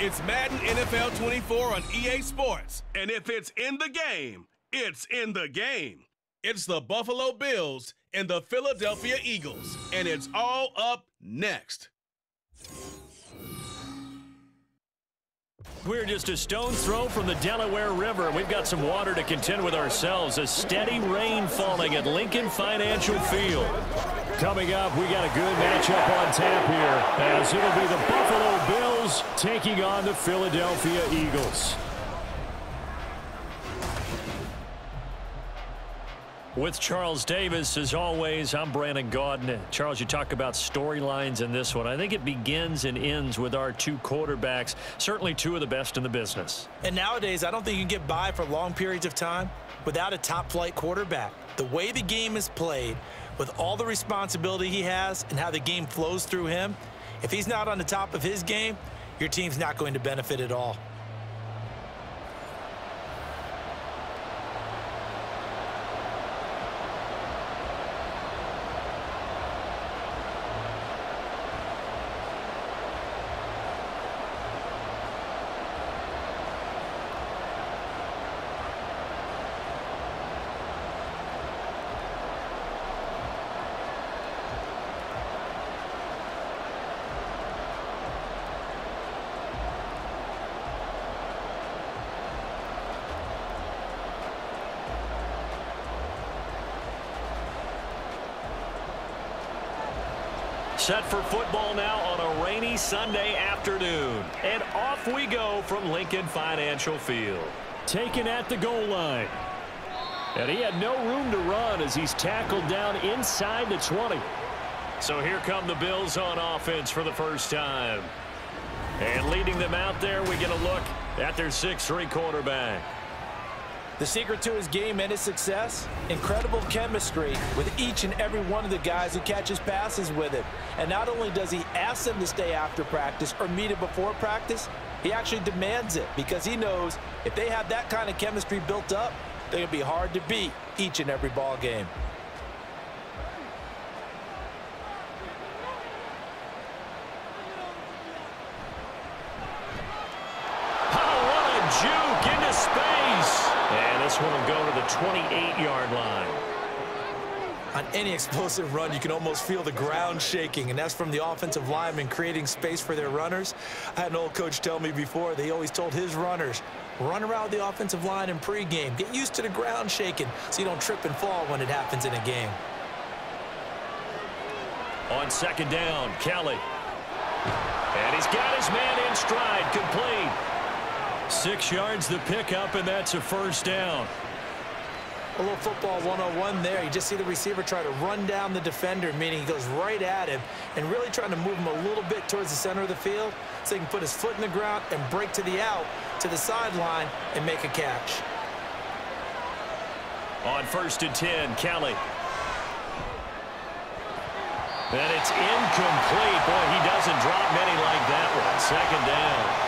It's Madden NFL 24 on EA Sports. And if it's in the game, it's in the game. It's the Buffalo Bills and the Philadelphia Eagles. And it's all up next. We're just a stone's throw from the Delaware River. We've got some water to contend with ourselves. A steady rain falling at Lincoln Financial Field. Coming up, we got a good matchup on tap here as it'll be the Buffalo Bills taking on the Philadelphia Eagles. With Charles Davis, as always, I'm Brandon Gaudin. Charles, you talk about storylines in this one. I think it begins and ends with our two quarterbacks, certainly two of the best in the business. And nowadays, I don't think you can get by for long periods of time without a top-flight quarterback. The way the game is played, with all the responsibility he has and how the game flows through him, if he's not on the top of his game, your team's not going to benefit at all. Set for football now on a rainy Sunday afternoon. And off we go from Lincoln Financial Field. Taken at the goal line. And he had no room to run as he's tackled down inside the 20. So here come the Bills on offense for the first time. And leading them out there, we get a look at their 6-3 quarterback. The secret to his game and his success? Incredible chemistry with each and every one of the guys who catches passes with him. And not only does he ask them to stay after practice or meet him before practice, he actually demands it because he knows if they have that kind of chemistry built up, they're going to be hard to beat each and every ball game. juke into space. And this one will go to the 28-yard line. On any explosive run, you can almost feel the ground shaking, and that's from the offensive linemen creating space for their runners. I had an old coach tell me before, they always told his runners, run around the offensive line in pregame. Get used to the ground shaking so you don't trip and fall when it happens in a game. On second down, Kelly. And he's got his man in stride, complete. Six yards the pickup, and that's a first down. A little football 101 there. You just see the receiver try to run down the defender, meaning he goes right at him and really trying to move him a little bit towards the center of the field so he can put his foot in the ground and break to the out, to the sideline, and make a catch. On first and 10, Kelly. And it's incomplete. Boy, he doesn't drop many like that one. Second down.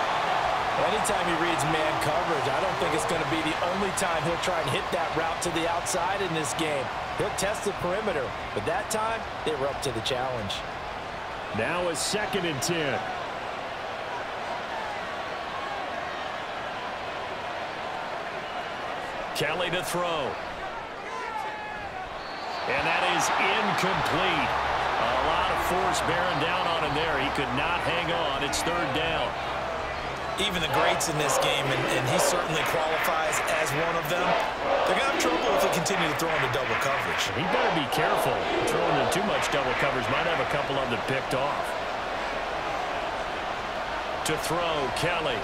Anytime he reads man coverage, I don't think it's going to be the only time he'll try and hit that route to the outside in this game. He'll test the perimeter, but that time, they were up to the challenge. Now a second and 10. Kelly to throw. And that is incomplete. A lot of force bearing down on him there. He could not hang on. It's third down even the greats in this game, and, and, he certainly qualifies as one of them, they're going to have trouble if they continue to throw into double coverage. He better be careful. Throwing in too much double coverage might have a couple of them picked off. To throw, Kelly.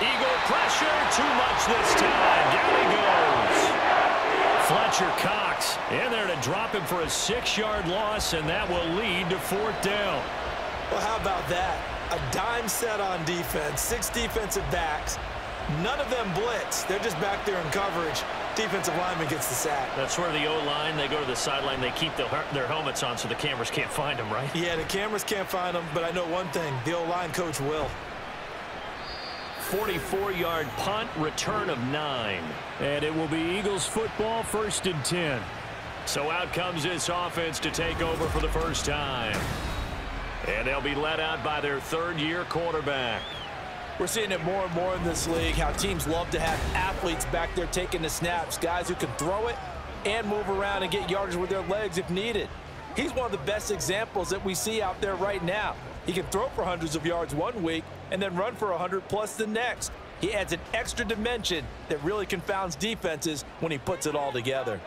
Eagle pressure, too much this time. Down he goes. Fletcher Cox in there to drop him for a six-yard loss, and that will lead to fourth down. Well, how about that? A dime set on defense, six defensive backs. None of them blitz. They're just back there in coverage. Defensive lineman gets the sack. That's where the O-line, they go to the sideline, they keep the, their helmets on so the cameras can't find them, right? Yeah, the cameras can't find them, but I know one thing, the O-line coach will. 44-yard punt, return of nine. And it will be Eagles football, first and 10. So out comes this offense to take over for the first time. And they'll be led out by their third-year quarterback. We're seeing it more and more in this league, how teams love to have athletes back there taking the snaps, guys who can throw it and move around and get yardage with their legs if needed. He's one of the best examples that we see out there right now. He can throw for hundreds of yards one week and then run for 100 plus the next. He adds an extra dimension that really confounds defenses when he puts it all together.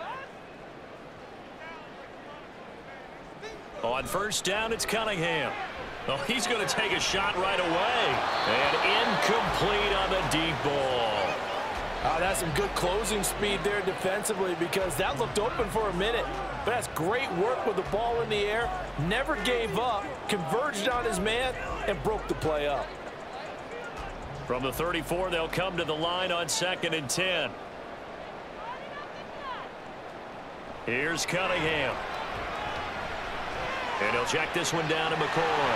On first down, it's Cunningham. Oh, he's going to take a shot right away. And incomplete on the deep ball. Uh, that's some good closing speed there defensively because that looked open for a minute. But that's great work with the ball in the air. Never gave up, converged on his man, and broke the play up. From the 34, they'll come to the line on second and 10. Here's Cunningham. And he'll check this one down to McCoy.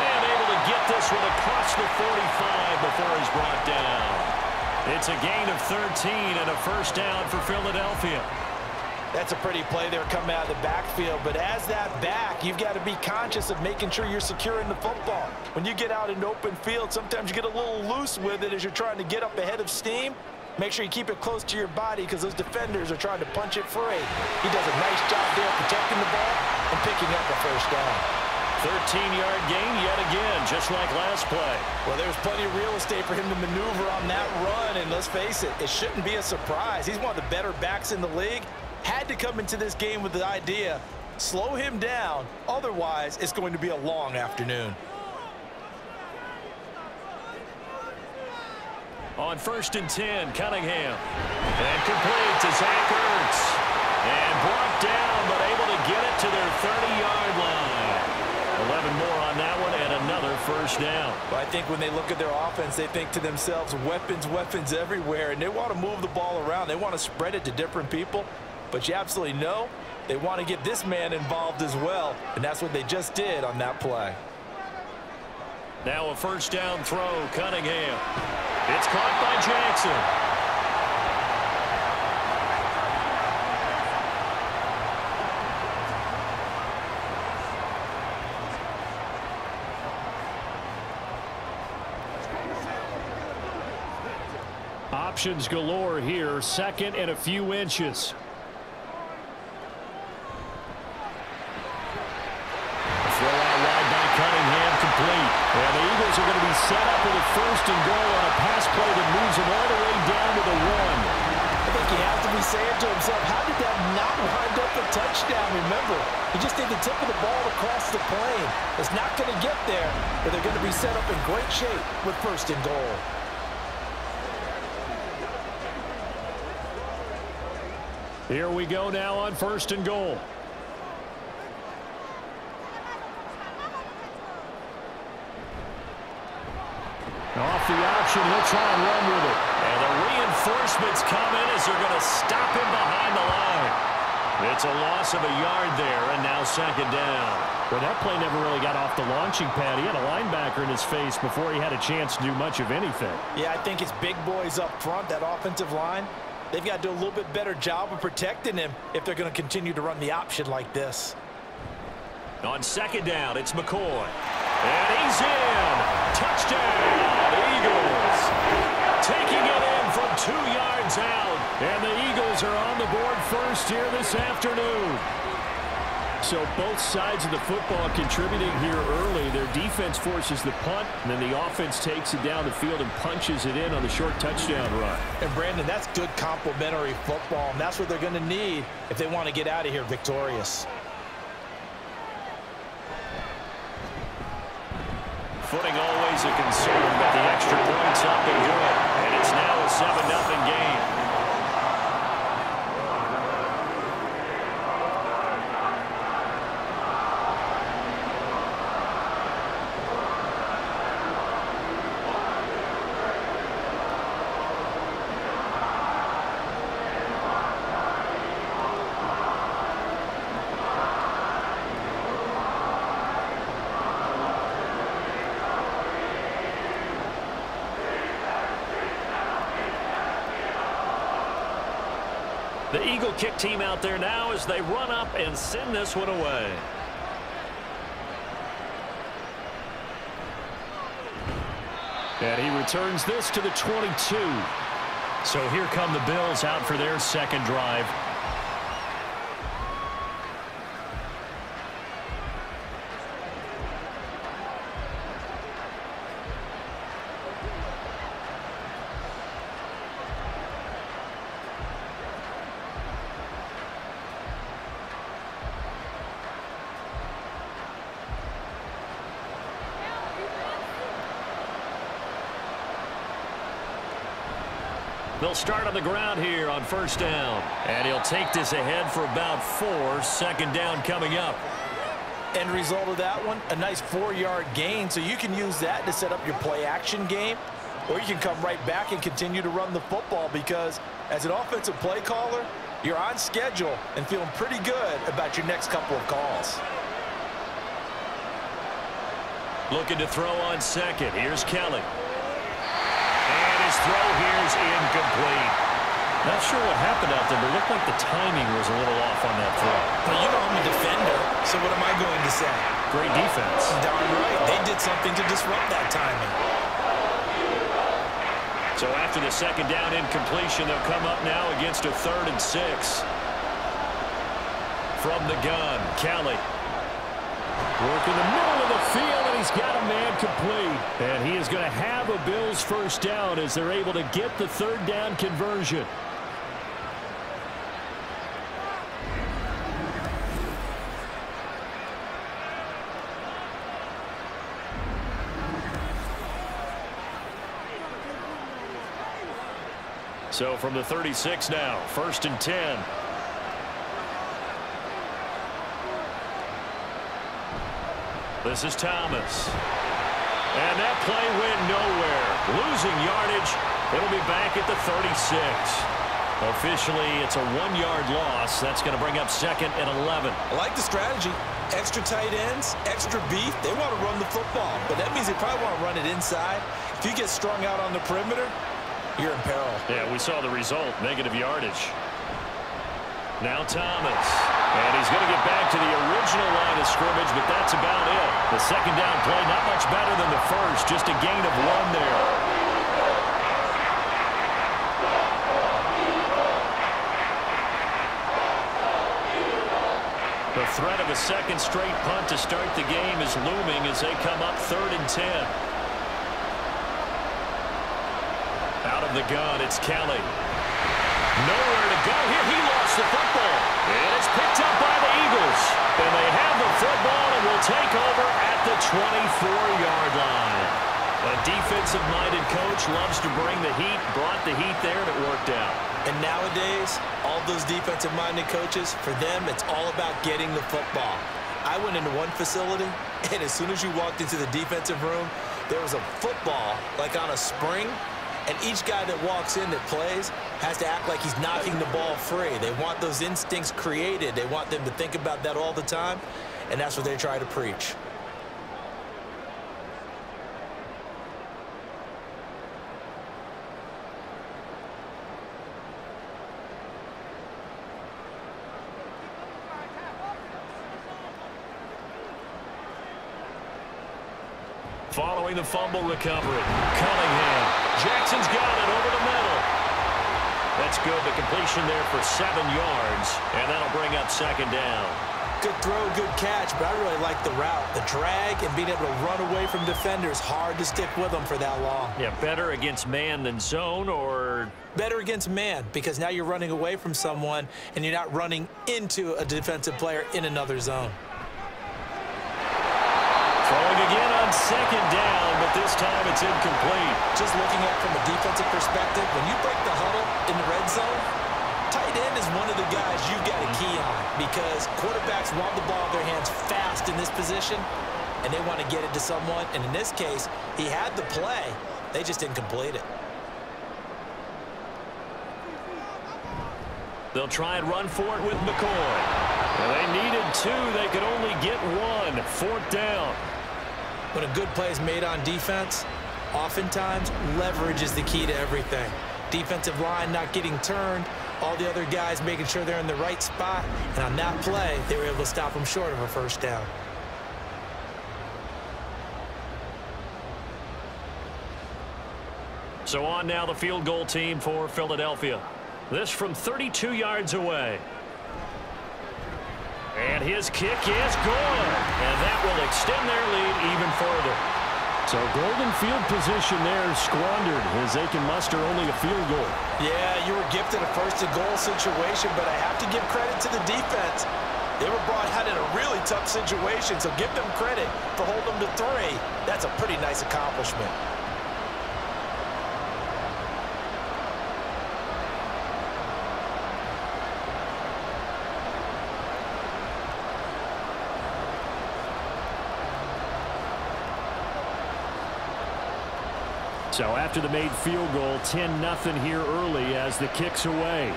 And able to get this one across the 45 before he's brought down. It's a gain of 13 and a first down for Philadelphia. That's a pretty play there coming out of the backfield, but as that back, you've got to be conscious of making sure you're securing the football. When you get out in open field, sometimes you get a little loose with it as you're trying to get up ahead of steam. Make sure you keep it close to your body because those defenders are trying to punch it free. He does a nice job there protecting the ball and picking up a first down. 13-yard gain yet again, just like last play. Well, there's plenty of real estate for him to maneuver on that run, and let's face it, it shouldn't be a surprise. He's one of the better backs in the league. Had to come into this game with the idea, slow him down, otherwise it's going to be a long afternoon. On first and 10, Cunningham. And complete to Zach Ertz. And brought down, but able to get it to their 30-yard line. 11 more on that one and another first down. Well, I think when they look at their offense, they think to themselves, weapons, weapons everywhere, and they want to move the ball around. They want to spread it to different people, but you absolutely know they want to get this man involved as well, and that's what they just did on that play. Now a first down throw, Cunningham. It's caught by Jackson. Options galore here. Second and a few inches. Throw out wide by Cunningham complete. And the Eagles are going to be set up with a first and goal on a pass play that moves them all the way down to the one. I think he has to be saying to himself, how did that not wind up a touchdown? Remember, he just did the tip of the ball across the plane. It's not going to get there, but they're going to be set up in great shape with first and goal. Here we go now on first and goal. Off the option, he'll try and run with it. And the reinforcements come in as they're going to stop him behind the line. It's a loss of a yard there, and now second down. Well, that play never really got off the launching pad. He had a linebacker in his face before he had a chance to do much of anything. Yeah, I think it's big boys up front, that offensive line. They've got to do a little bit better job of protecting him if they're going to continue to run the option like this. On second down, it's McCoy. And he's in. Touchdown, Eagles. Taking it in from two yards out. And the Eagles are on the board first here this afternoon. So both sides of the football contributing here early. Their defense forces the punt, and then the offense takes it down the field and punches it in on the short touchdown run. And, Brandon, that's good complementary football, and that's what they're going to need if they want to get out of here victorious. Footing always a concern, but the extra point's up and good. kick team out there now as they run up and send this one away. And he returns this to the 22. So here come the Bills out for their second drive. Start on the ground here on first down. And he'll take this ahead for about four. Second down coming up. End result of that one, a nice four-yard gain. So you can use that to set up your play-action game, or you can come right back and continue to run the football because as an offensive play caller, you're on schedule and feeling pretty good about your next couple of calls. Looking to throw on second. Here's Kelly. Throw here is incomplete. Not sure what happened out there, but it looked like the timing was a little off on that throw. But you know I'm a defender, so what am I going to say? Great defense. Darn right. They did something to disrupt that timing. So after the second down incompletion, they'll come up now against a third and six. From the gun, Kelly. Work in the middle of the field, he's got a man complete. And he is going to have a Bills first down as they're able to get the third down conversion. So from the 36 now, first and 10. This is Thomas. And that play went nowhere. Losing yardage. It'll be back at the 36. Officially, it's a one-yard loss. That's going to bring up second and 11. I like the strategy. Extra tight ends, extra beef. They want to run the football, but that means they probably want to run it inside. If you get strung out on the perimeter, you're in peril. Yeah, we saw the result, negative yardage. Now Thomas. And he's going to get back to the original line of scrimmage, but that's about it. The second down play, not much better than the first, just a gain of one there. The threat of a second straight punt to start the game is looming as they come up third and 10. Out of the gun, it's Kelly. Nowhere to go here. He lost the football. And it's picked up by the Eagles. And they have the football and will take over at the 24-yard line. A defensive-minded coach loves to bring the heat, brought the heat there, and it worked out. And nowadays, all those defensive-minded coaches, for them, it's all about getting the football. I went into one facility, and as soon as you walked into the defensive room, there was a football, like on a spring, and each guy that walks in that plays has to act like he's knocking the ball free. They want those instincts created. They want them to think about that all the time, and that's what they try to preach. Following the fumble recovery, Cunningham. Jackson's got it over the middle. That's good. The completion there for seven yards, and that'll bring up second down. Good throw, good catch, but I really like the route. The drag and being able to run away from defenders, hard to stick with them for that long. Yeah, better against man than zone or... Better against man because now you're running away from someone and you're not running into a defensive player in another zone. Throwing again on second down, but this time it's incomplete. Just looking at from a defensive perspective, when you break the huddle in the red zone, tight end is one of the guys you've got a mm-hmm. key on because quarterbacks want the ball in their hands fast in this position, and they want to get it to someone. And in this case, he had the play. They just didn't complete it. They'll try and run for it with McCoy. Well, they needed two. They could only get one. Fourth down. When a good play is made on defense, oftentimes leverage is the key to everything. Defensive line not getting turned, all the other guys making sure they're in the right spot, and on that play, they were able to stop them short of a first down. So on now the field goal team for Philadelphia. This from 32 yards away. And his kick is good. And that will extend their lead even further. So golden field position there squandered as they can muster only a field goal. Yeah, you were gifted a first and goal situation, but I have to give credit to the defense. They were brought out in a really tough situation, so give them credit for holding them to three. That's a pretty nice accomplishment. So after the made field goal, 10-0 here early as the kick's away.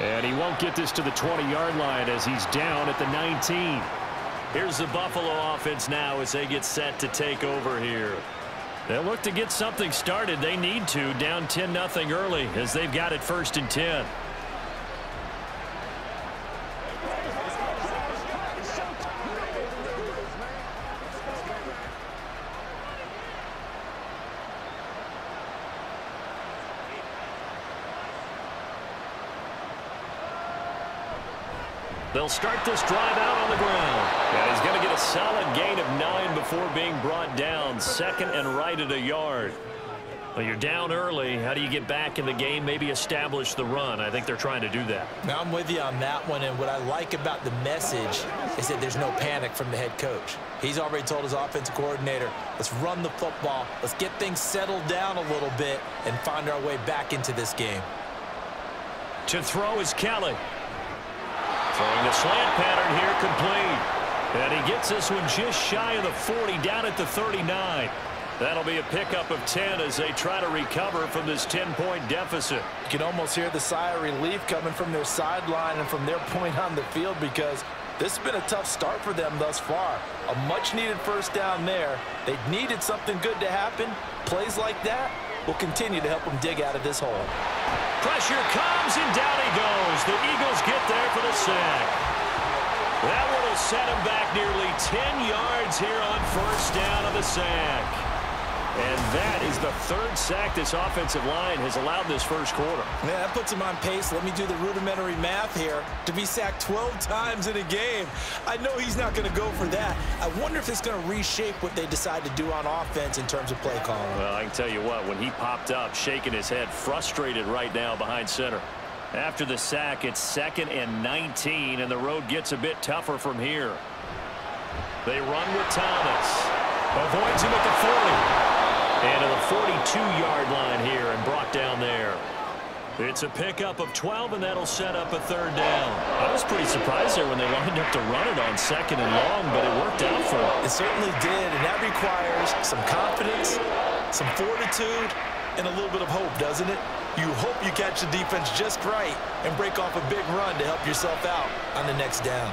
And he won't get this to the 20-yard line as he's down at the 19. Here's the Buffalo offense now as they get set to take over here. They'll look to get something started. They need to, down 10-0 early as they've got it first and 10. They'll start this drive out on the ground. And he's going to get a solid gain of nine before being brought down. Second and right at a yard. Well, you're down early. How do you get back in the game, maybe establish the run? I think they're trying to do that. Now, I'm with you on that one, and what I like about the message is that there's no panic from the head coach. He's already told his offensive coordinator, let's run the football, let's get things settled down a little bit and find our way back into this game. To throw is Kelly. Throwing the slant pattern here complete. And he gets this one just shy of the 40 down at the 39. That'll be a pickup of 10 as they try to recover from this 10-point deficit. You can almost hear the sigh of relief coming from their sideline and from their point on the field because this has been a tough start for them thus far. A much-needed first down there. They needed something good to happen. Plays like that will continue to help them dig out of this hole. Pressure comes, and down he goes. The Eagles get there for the sack. That one will set him back nearly 10 yards here on first down of the sack. And that is the third sack this offensive line has allowed this first quarter. Yeah, that puts him on pace. Let me do the rudimentary math here. To be sacked 12 times in a game. I know he's not going to go for that. I wonder if it's going to reshape what they decide to do on offense in terms of play calling. Well, I can tell you what, when he popped up, shaking his head, frustrated right now behind center. After the sack, it's second and 19, and the road gets a bit tougher from here. They run with Thomas. Avoids him at the 40. And to the 42-yard line here and brought down there. It's a pickup of 12, and that'll set up a third down. I was pretty surprised there when they lined up to run it on second and long, but it worked out for them. It certainly did, and that requires some confidence, some fortitude, and a little bit of hope, doesn't it? You hope you catch the defense just right and break off a big run to help yourself out on the next down.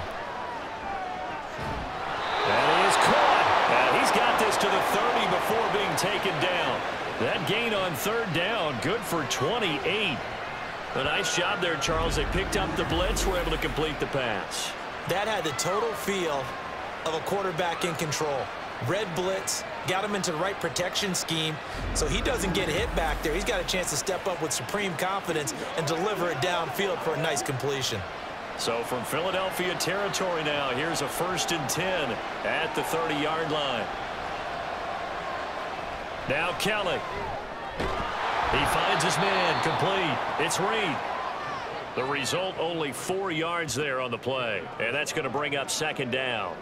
And he is caught. And he's got this to the 30 before taken down. That gain on third down, good for 28. A nice job there, Charles. They picked up the blitz, were able to complete the pass. That had the total feel of a quarterback in control. Red blitz, got him into the right protection scheme, so he doesn't get hit back there. He's got a chance to step up with supreme confidence and deliver it downfield for a nice completion. So from Philadelphia territory now, here's a first and 10 at the 30-yard line. Now Kelly. He finds his man complete. It's Reed. The result only four yards there on the play. And that's going to bring up second down.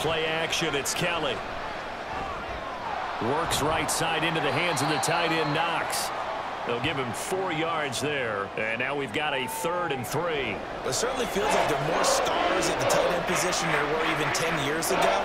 Play action, it's Kelly. Works right side into the hands of the tight end, Knox. They'll give him four yards there. And now we've got a third and three. It certainly feels like there are more stars at the tight end position than there were even 10 years ago.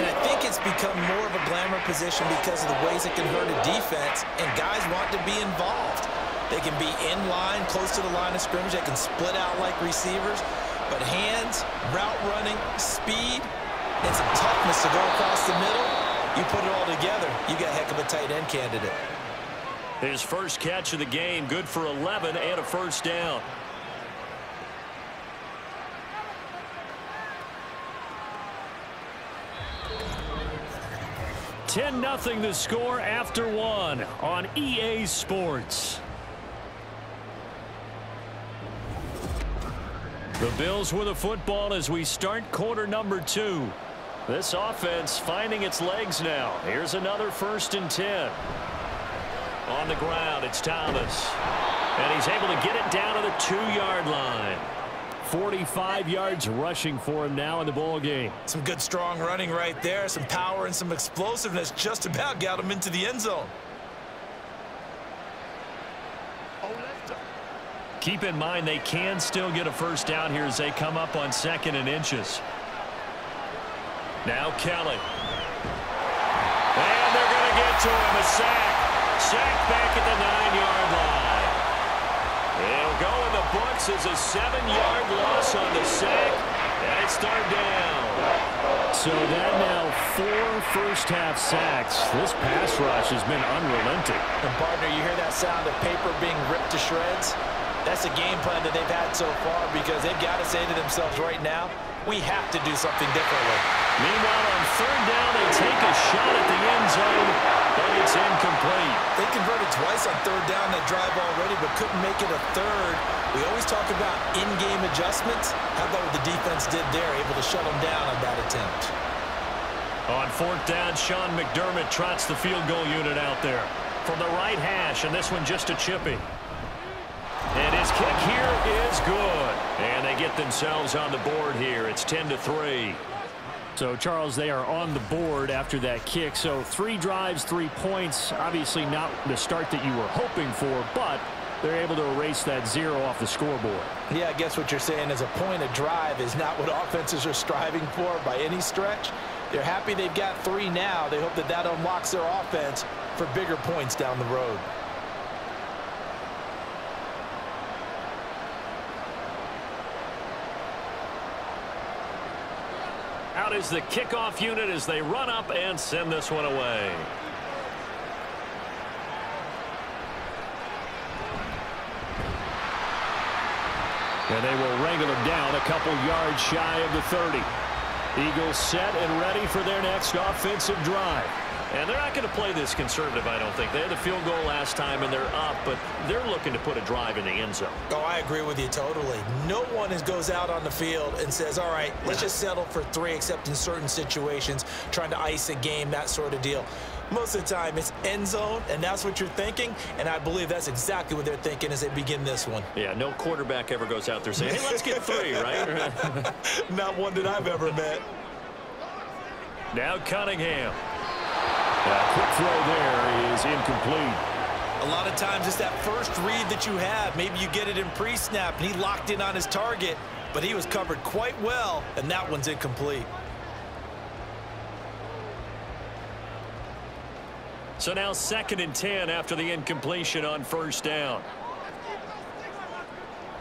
And I think it's become more of a glamour position because of the ways it can hurt a defense, and guys want to be involved. They can be in line, close to the line of scrimmage. They can split out like receivers. But hands, route running, speed, and some toughness to go across the middle. You put it all together, you got a heck of a tight end candidate. His first catch of the game, good for 11 and a first down. Ten nothing the score after one on EA Sports. The Bills with a football as we start quarter number two. This offense finding its legs now. Here's another first and 10. On the ground, it's Thomas. And he's able to get it down to the two-yard line. 45 yards rushing for him now in the ball game. Some good strong running right there. Some power and some explosiveness just about got him into the end zone. Keep in mind they can still get a first down here as they come up on second and inches. Now Kelly. And they're going to get to him. A sack. Sack back at the nine-yard line. It'll go in the books as a seven-yard loss on the sack. And it's third down. So that now four first-half sacks. This pass rush has been unrelenting. And partner, you hear that sound of paper being ripped to shreds? That's the game plan that they've had so far because they've got to say to themselves right now, we have to do something differently. Meanwhile, on third down, they take a shot at the end zone, but it's incomplete. They converted twice on third down that drive already, but couldn't make it a third. We always talk about in-game adjustments. How about what the defense did there, able to shut them down on that attempt? On fourth down, Sean McDermott trots the field goal unit out there from the right hash, and this one just a chippy. And his kick here is good. And they get themselves on the board here. It's 10 to 3. So, Charles, they are on the board after that kick. So, three drives, three points. Obviously not the start that you were hoping for, but they're able to erase that zero off the scoreboard. Yeah, I guess what you're saying is a point of drive is not what offenses are striving for by any stretch. They're happy they've got three now. They hope that that unlocks their offense for bigger points down the road. Out is the kickoff unit as they run up and send this one away. And they will wrangle him down a couple yards shy of the 30. Eagles set and ready for their next offensive drive. And they're not going to play this conservative, I don't think. They had a field goal last time, and they're up, but they're looking to put a drive in the end zone. Oh, I agree with you totally. No one is, goes out on the field and says, all right, let's just settle for three, except in certain situations, trying to ice a game, that sort of deal. Most of the time, it's end zone, and that's what you're thinking, and I believe that's exactly what they're thinking as they begin this one. Yeah, no quarterback ever goes out there saying, hey, let's get three, right? Not one that I've ever met. Now Cunningham. That quick throw there is incomplete. A lot of times it's that first read that you have. Maybe you get it in pre-snap, and he locked in on his target, but he was covered quite well, and that one's incomplete. So now second and 10 after the incompletion on first down.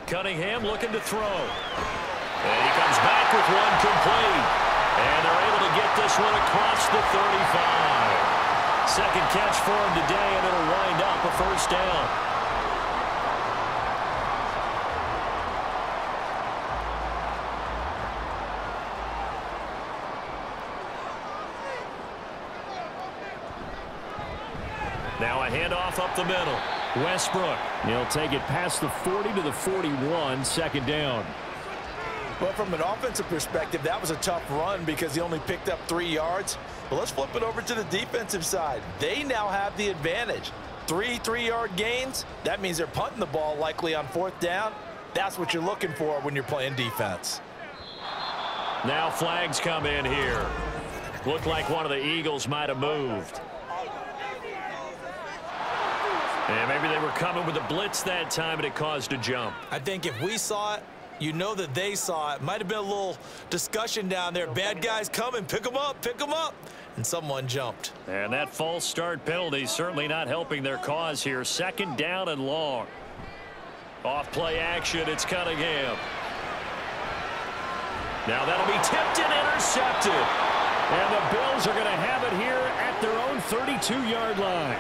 Cunningham looking to throw. And he comes back with one complete. And they're able to get this one across the 35. Second catch for him today, and it'll wind up a first down. Now a handoff up the middle. Westbrook. He'll take it past the 40 to the 41, second down. Well, from an offensive perspective, that was a tough run because he only picked up three yards. But let's flip it over to the defensive side. They now have the advantage. Three three-yard gains, that means they're punting the ball likely on fourth down. That's what you're looking for when you're playing defense. Now flags come in here. Looked like one of the Eagles might have moved. And maybe they were coming with a blitz that time and it caused a jump. I think if we saw it, you know that they saw it. Might have been a little discussion down there. Bad guys coming. Pick them up. Pick them up. And someone jumped. And that false start penalty certainly not helping their cause here. Second down and long. Off play action. It's Cunningham. Now that'll be tipped and intercepted. And the Bills are going to have it here at their own 32-yard line.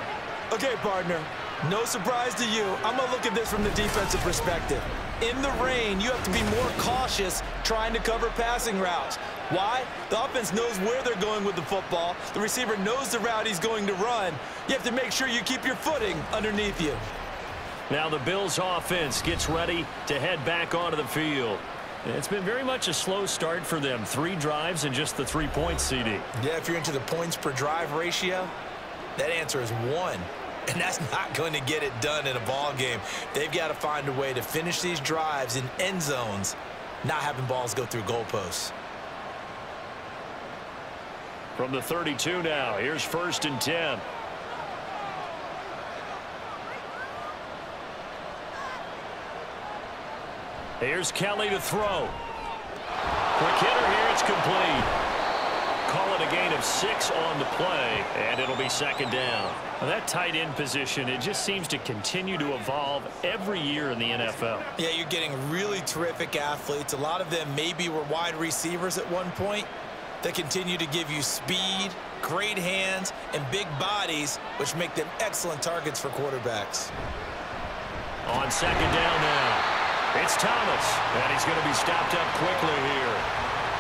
Okay, partner. No surprise to you. I'm going to look at this from the defensive perspective. In the rain, you have to be more cautious trying to cover passing routes. Why? The offense knows where they're going with the football. The receiver knows the route he's going to run. You have to make sure you keep your footing underneath you. Now the Bills offense gets ready to head back onto the field. It's been very much a slow start for them. Three drives and just the three points, CD. Yeah, if you're into the points per drive ratio, that answer is one. And that's not going to get it done in a ball game. They've got to find a way to finish these drives in end zones, not having balls go through goalposts. From the 32 now, here's first and 10. Here's Kelly to throw. Quick hitter here, it's complete. Call it a gain of six on the play, and it'll be second down. That tight end position, it just seems to continue to evolve every year in the NFL. Yeah, you're getting really terrific athletes. A lot of them maybe were wide receivers at one point that continue to give you speed, great hands, and big bodies, which make them excellent targets for quarterbacks. On second down now. It's Thomas, and he's going to be stopped up quickly here.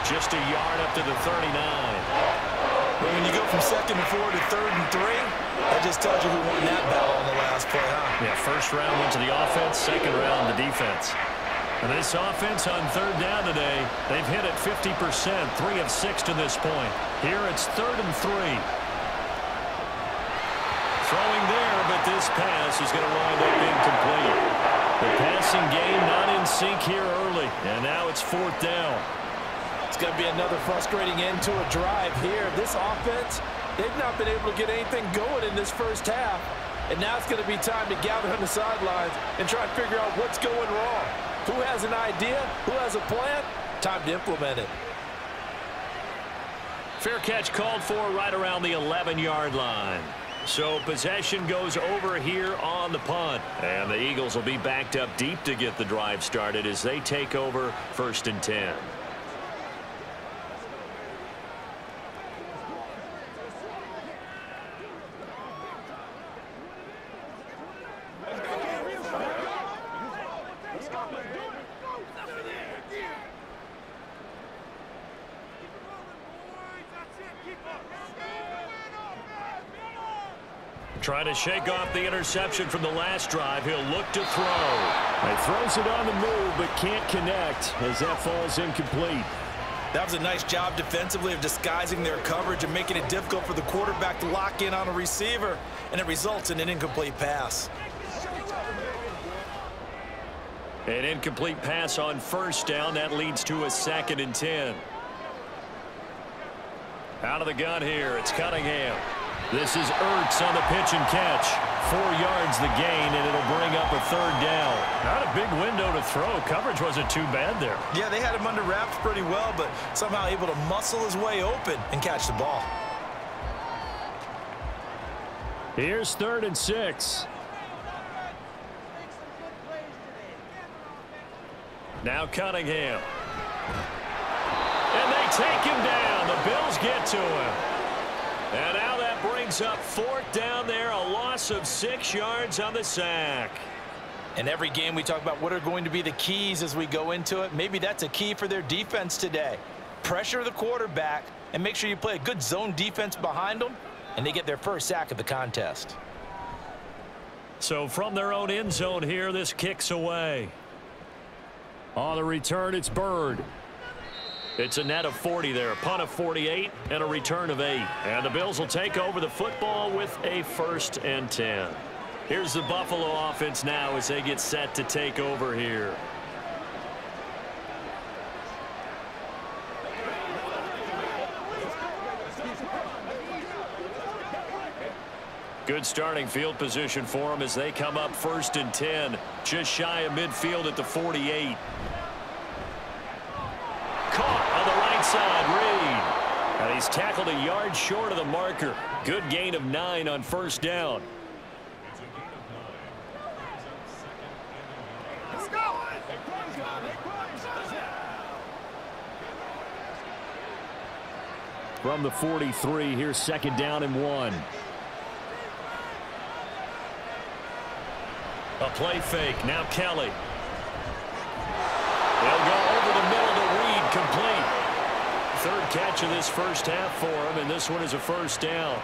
Just a yard up to the 39. When you go from second and four to third and three, that just tells you who won that battle on the last play, huh? Yeah, first round went to the offense, second round the defense. And this offense on third down today, they've hit it 50%, three of six to this point. Here it's third and three. Throwing there, but this pass is going to wind up incomplete. The passing game not in sync here early, and now it's fourth down. It's going to be another frustrating end to a drive here. This offense, they've not been able to get anything going in this first half, and now it's going to be time to gather on the sidelines and try and figure out what's going wrong. Who has an idea? Who has a plan? Time to implement it. Fair catch called for right around the 11-yard line. So possession goes over here on the punt. And the Eagles will be backed up deep to get the drive started as they take over first and 10. Trying to shake off the interception from the last drive. He'll look to throw. He throws it on the move, but can't connect as that falls incomplete. That was a nice job defensively of disguising their coverage and making it difficult for the quarterback to lock in on a receiver, and it results in an incomplete pass. An incomplete pass on first down. That leads to a second and 10. Out of the gun here, it's Cunningham. This is Ertz on the pitch and catch. Four yards the gain, and it'll bring up a third down. Not a big window to throw. Coverage wasn't too bad there. Yeah, they had him under wraps pretty well, but somehow able to muscle his way open and catch the ball. Here's third and six. Now Cunningham. And they take him down. The Bills get to him. And now that brings up fourth down there, a loss of six yards on the sack. In every game we talk about what are going to be the keys as we go into it. Maybe that's a key for their defense today. Pressure the quarterback and make sure you play a good zone defense behind them, and they get their first sack of the contest. So from their own end zone here, this kicks away. On the return, it's Byrd. It's a net of 40 there, a punt of 48, and a return of 8. And the Bills will take over the football with a first and 10. Here's the Buffalo offense now as they get set to take over here. Good starting field position for them as they come up first and 10. Just shy of midfield at the 48. Side, Reed. And he's tackled a yard short of the marker. Good gain of nine on first down. from the 43. Here's second down and one. A play fake. Now Kelly. They'll go over the middle to Reed. Complete. Third catch of this first half for him, and this one is a first down.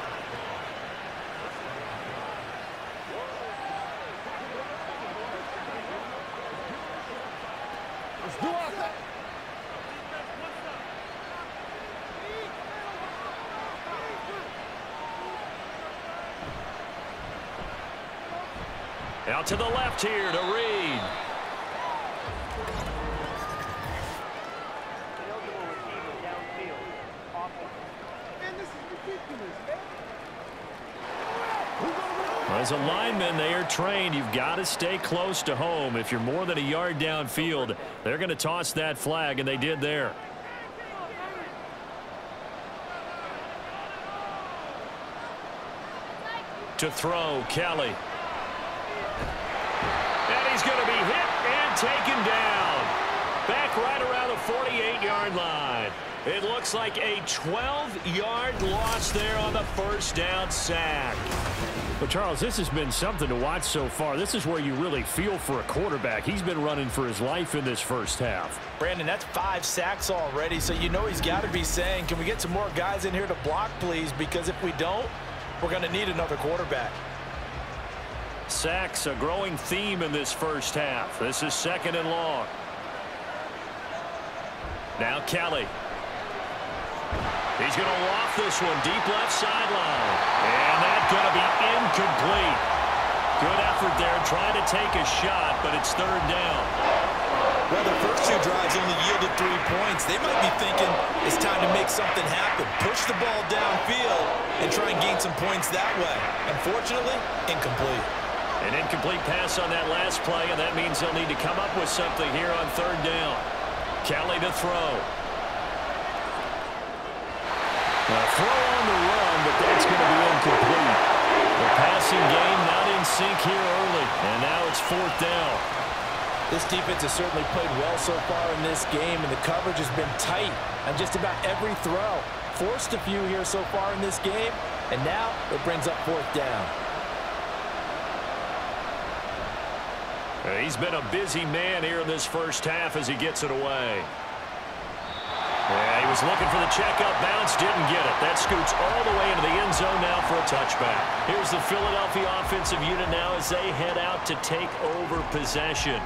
Out to the left here to Reed. As a lineman, they are trained. You've got to stay close to home. If you're more than a yard downfield, they're going to toss that flag, and they did there. To throw, Kelly. And he's going to be hit and taken down. Back right around the 48-yard line. It looks like a 12-yard loss there on the first down sack. Well, Charles, this has been something to watch so far. This is where you really feel for a quarterback. He's been running for his life in this first half. Brandon, that's five sacks already, so you know he's got to be saying, can we get some more guys in here to block, please? Because if we don't, we're going to need another quarterback. Sacks, a growing theme in this first half. This is second and long. Now Kelly. He's going to loft this one deep left sideline. And that's going to be incomplete. Good effort there trying to take a shot, but it's third down. Well, the first two drives only yielded three points. They might be thinking it's time to make something happen. Push the ball downfield and try and gain some points that way. Unfortunately, incomplete. An incomplete pass on that last play, and that means they'll need to come up with something here on third down. Kelly to throw. A throw on the run, but that's going to be incomplete. The passing game not in sync here early, and now it's fourth down. This defense has certainly played well so far in this game, and the coverage has been tight on just about every throw. Forced a few here so far in this game, and now it brings up fourth down. He's been a busy man here in this first half as he gets it away. Yeah, he was looking for the checkup bounce, didn't get it. That scoots all the way into the end zone now for a touchback. Here's the Philadelphia offensive unit now as they head out to take over possession.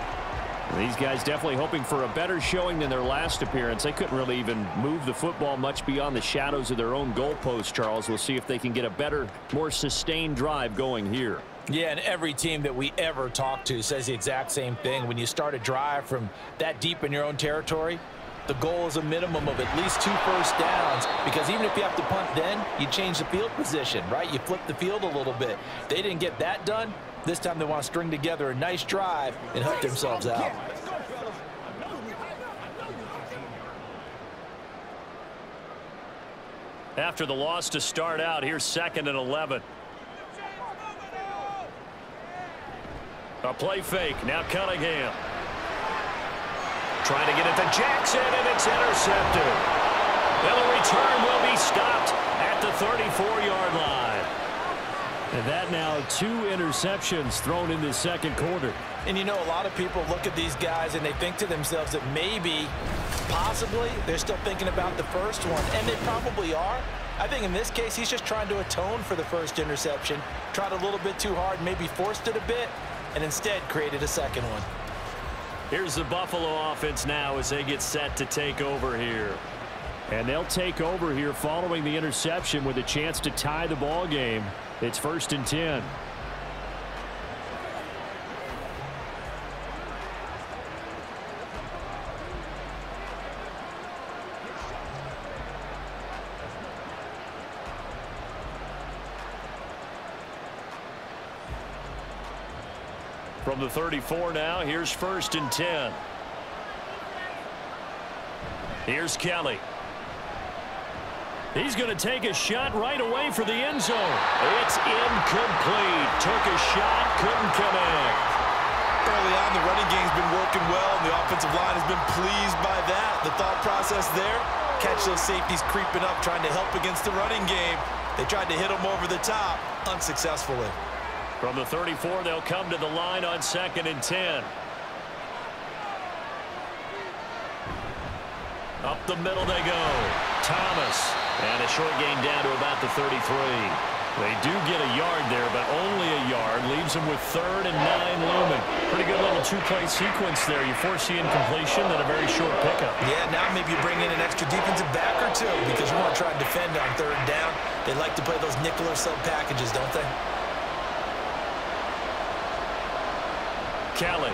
These guys definitely hoping for a better showing than their last appearance. They couldn't really even move the football much beyond the shadows of their own goalpost, Charles. We'll see if they can get a better, more sustained drive going here. Yeah, and every team that we ever talk to says the exact same thing. When you start a drive from that deep in your own territory, the goal is a minimum of at least two first downs because even if you have to punt then, you change the field position, right? You flip the field a little bit. They didn't get that done. This time they want to string together a nice drive and help themselves out. After the loss to start out, here's second and 11. A play fake. Now Cunningham. Trying to get it to Jackson, and it's intercepted. And the return will be stopped at the 34-yard line. And that now two interceptions thrown in the second quarter. And you know, a lot of people look at these guys and they think to themselves that maybe, possibly, they're still thinking about the first one. And they probably are. I think in this case, he's just trying to atone for the first interception. Tried a little bit too hard, maybe forced it a bit, and instead created a second one. Here's the Buffalo offense now as they get set to take over here. And they'll take over here following the interception with a chance to tie the ball game. It's first and 10. The 34 now, here's first and 10. Here's Kelly. He's going to take a shot right away for the end zone. It's incomplete. Took a shot, couldn't connect. Early on, the running game's been working well, and the offensive line has been pleased by that. The thought process there, Catch those safeties creeping up, trying to help against the running game. They tried to hit them over the top, unsuccessfully. From the 34, they'll come to the line on second and 10. Up the middle they go. Thomas. And a short gain down to about the 33. They do get a yard there, but only a yard. Leaves them with third and nine looming. Pretty good little two-play sequence there. You force the incompletion, then a very short pickup. Yeah, now maybe you bring in an extra defensive back or two because you want to try and defend on third down. They like to play those nickel or sub packages, don't they? Kelly.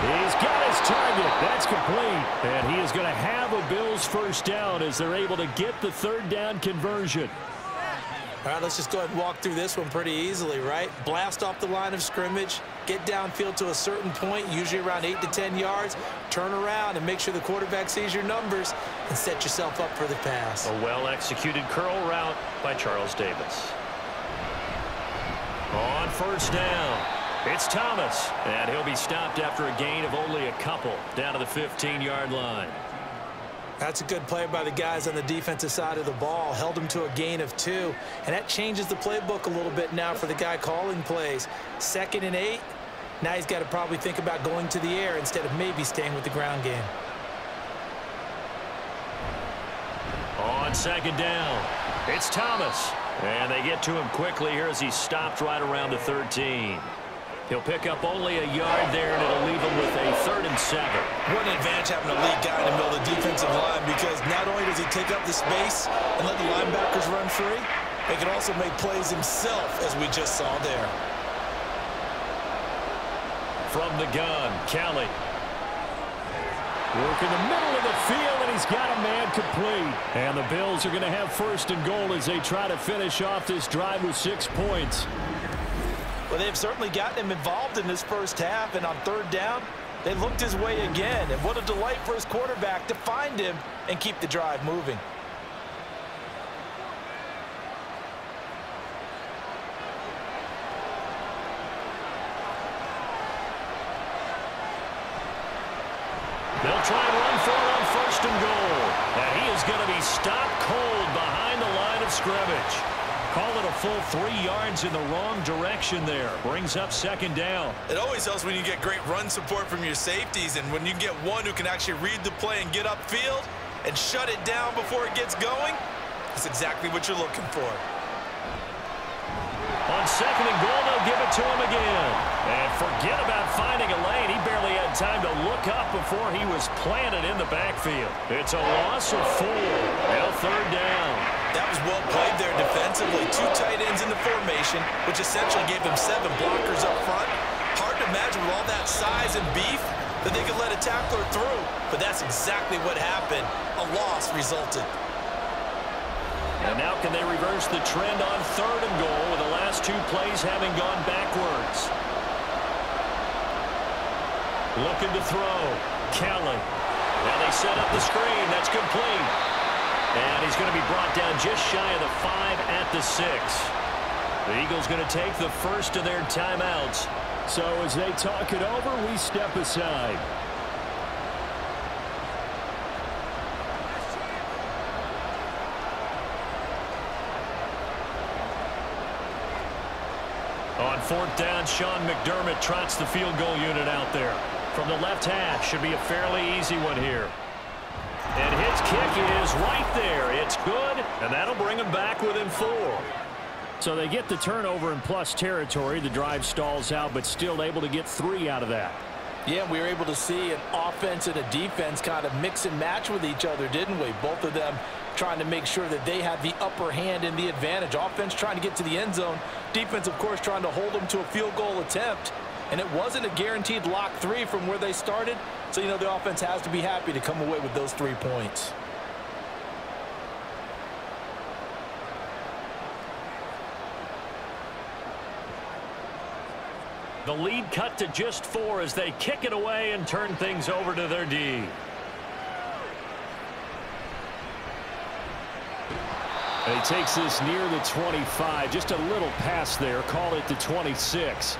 He's got his target. That's complete. And he is going to have a Bills first down as they're able to get the third down conversion. All right, let's just go ahead and walk through this one pretty easily, right? Blast off the line of scrimmage, get downfield to a certain point, usually around 8 to 10 yards, turn around and make sure the quarterback sees your numbers and set yourself up for the pass. A well-executed curl route by Charles Davis. On first down, it's Thomas, and he'll be stopped after a gain of only a couple down to the 15-yard line. That's a good play by the guys on the defensive side of the ball. Held him to a gain of two. And that changes the playbook a little bit now for the guy calling plays. Second and eight. Now he's got to probably think about going to the air instead of maybe staying with the ground game. On second down, it's Thomas. And they get to him quickly here as he stopped right around the 13. He'll pick up only a yard there, and it'll leave him with a third and seven. What an advantage having a lead guy in the middle of the defensive line because not only does he take up the space and let the linebackers run free, he can also make plays himself, as we just saw there. From the gun, Kelly. Work in the middle of the field, and he's got a man complete. And the Bills are going to have first and goal as they try to finish off this drive with six points. Well, they've certainly gotten him involved in this first half, and on third down, they looked his way again. And what a delight for his quarterback to find him and keep the drive moving. They'll try and run for it on first and goal. And he is going to be stopped cold behind the line of scrimmage. Call it a full three yards in the wrong direction there. Brings up second down. It always helps when you get great run support from your safeties and when you get one who can actually read the play and get upfield and shut it down before it gets going. That's exactly what you're looking for. On second and goal, they'll give it to him again. And forget about finding a lane. He barely had time to look up before he was planted in the backfield. It's a loss of four. Now third down. That was well played there defensively. Two tight ends in the formation, which essentially gave them seven blockers up front. Hard to imagine with all that size and beef that they could let a tackler through. But that's exactly what happened. A loss resulted. And now can they reverse the trend on third and goal with the last two plays having gone backwards? Looking to throw. Kelly. Now they set up the screen. That's complete. And he's going to be brought down just shy of the five at the six. The Eagles going to take the first of their timeouts. So as they talk it over, we step aside. On fourth down, Sean McDermott trots the field goal unit out there. From the left hash, should be a fairly easy one here. And his kick is right there. It's good, and that'll bring him back within four. So they get the turnover in plus territory. The drive stalls out, but still able to get three out of that. Yeah, we were able to see an offense and a defense kind of mix and match with each other, didn't we? Both of them trying to make sure that they have the upper hand and the advantage. Offense trying to get to the end zone. Defense, of course, trying to hold them to a field goal attempt. And it wasn't a guaranteed lock three from where they started. So, you know, the offense has to be happy to come away with those three points. The lead cut to just four as they kick it away and turn things over to their D. he takes this near the 25. Just a little pass there. Call it the 26.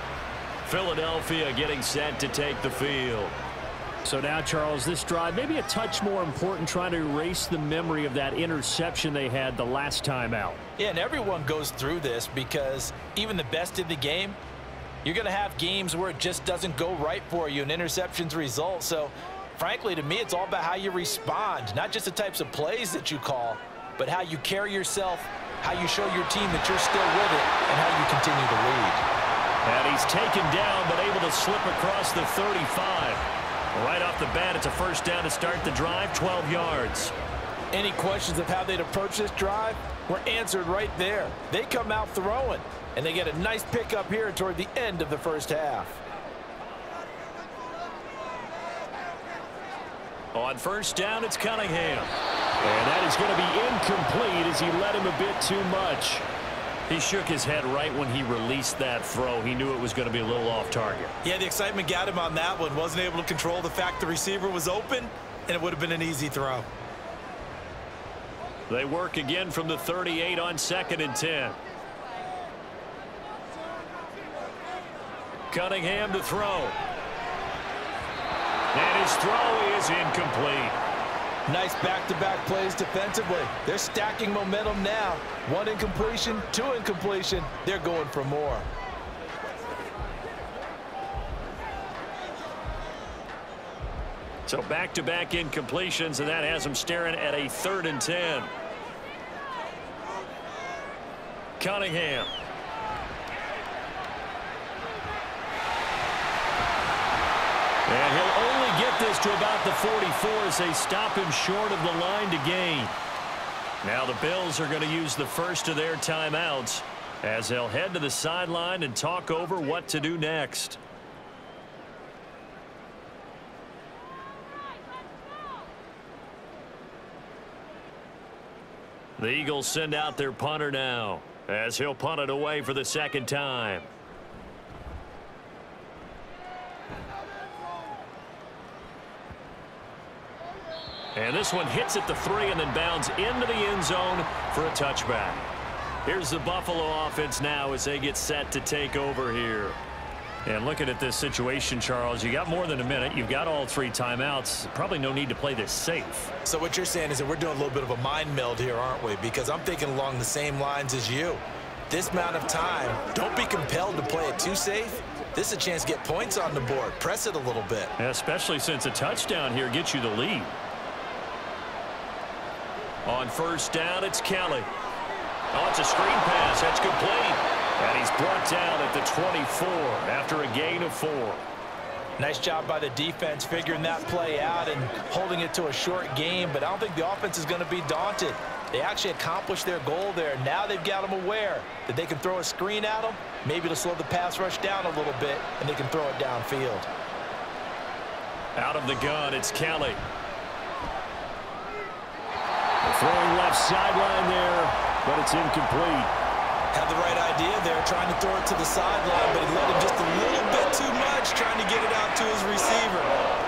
Philadelphia getting set to take the field. So now, Charles, this drive maybe a touch more important trying to erase the memory of that interception they had the last time out. Yeah, and everyone goes through this because even the best in the game, you're going to have games where it just doesn't go right for you and interceptions result. So, frankly, to me, it's all about how you respond, not just the types of plays that you call, but how you carry yourself, how you show your team that you're still with it, and how you continue to lead. And he's taken down, but able to slip across the 35. Right off the bat, it's a first down to start the drive, 12 yards. Any questions of how they'd approach this drive were answered right there. They come out throwing, and they get a nice pickup here toward the end of the first half. On first down, it's Cunningham. And that is going to be incomplete as he led him a bit too much. He shook his head right when he released that throw. He knew it was going to be a little off target. Yeah, the excitement got him on that one. Wasn't able to control the fact the receiver was open, and it would have been an easy throw. They work again from the 38 on second and 10. Cunningham to throw. And his throw is incomplete. Nice back-to-back -back plays defensively. They're stacking momentum now. One incompletion, two incompletion. They're going for more. So back-to-back -back incompletions, and that has them staring at a third and 10. Cunningham. And he'll to about the 44 as they stop him short of the line to gain. Now the Bills are going to use the first of their timeouts as they'll head to the sideline and talk over what to do next. The Eagles send out their punter now as he'll punt it away for the second time. And this one hits at the three and then bounds into the end zone for a touchback. Here's the Buffalo offense now as they get set to take over here. And looking at this situation, Charles, you got more than a minute. You've got all three timeouts. Probably no need to play this safe. So what you're saying is that we're doing a little bit of a mind meld here, aren't we? Because I'm thinking along the same lines as you. This amount of time, don't be compelled to play it too safe. This is a chance to get points on the board. Press it a little bit. Especially since a touchdown here gets you the lead. On first down, it's Kelly. Oh, it's a screen pass. That's complete. And he's brought down at the 24 after a gain of four. Nice job by the defense figuring that play out and holding it to a short game, but I don't think the offense is going to be daunted. They actually accomplished their goal there. Now they've got them aware that they can throw a screen at them, maybe to slow the pass rush down a little bit, and they can throw it downfield. Out of the gun, it's Kelly. Throwing left sideline there, but it's incomplete. Had the right idea there, trying to throw it to the sideline, but he let him just a little bit too much, trying to get it out to his receiver.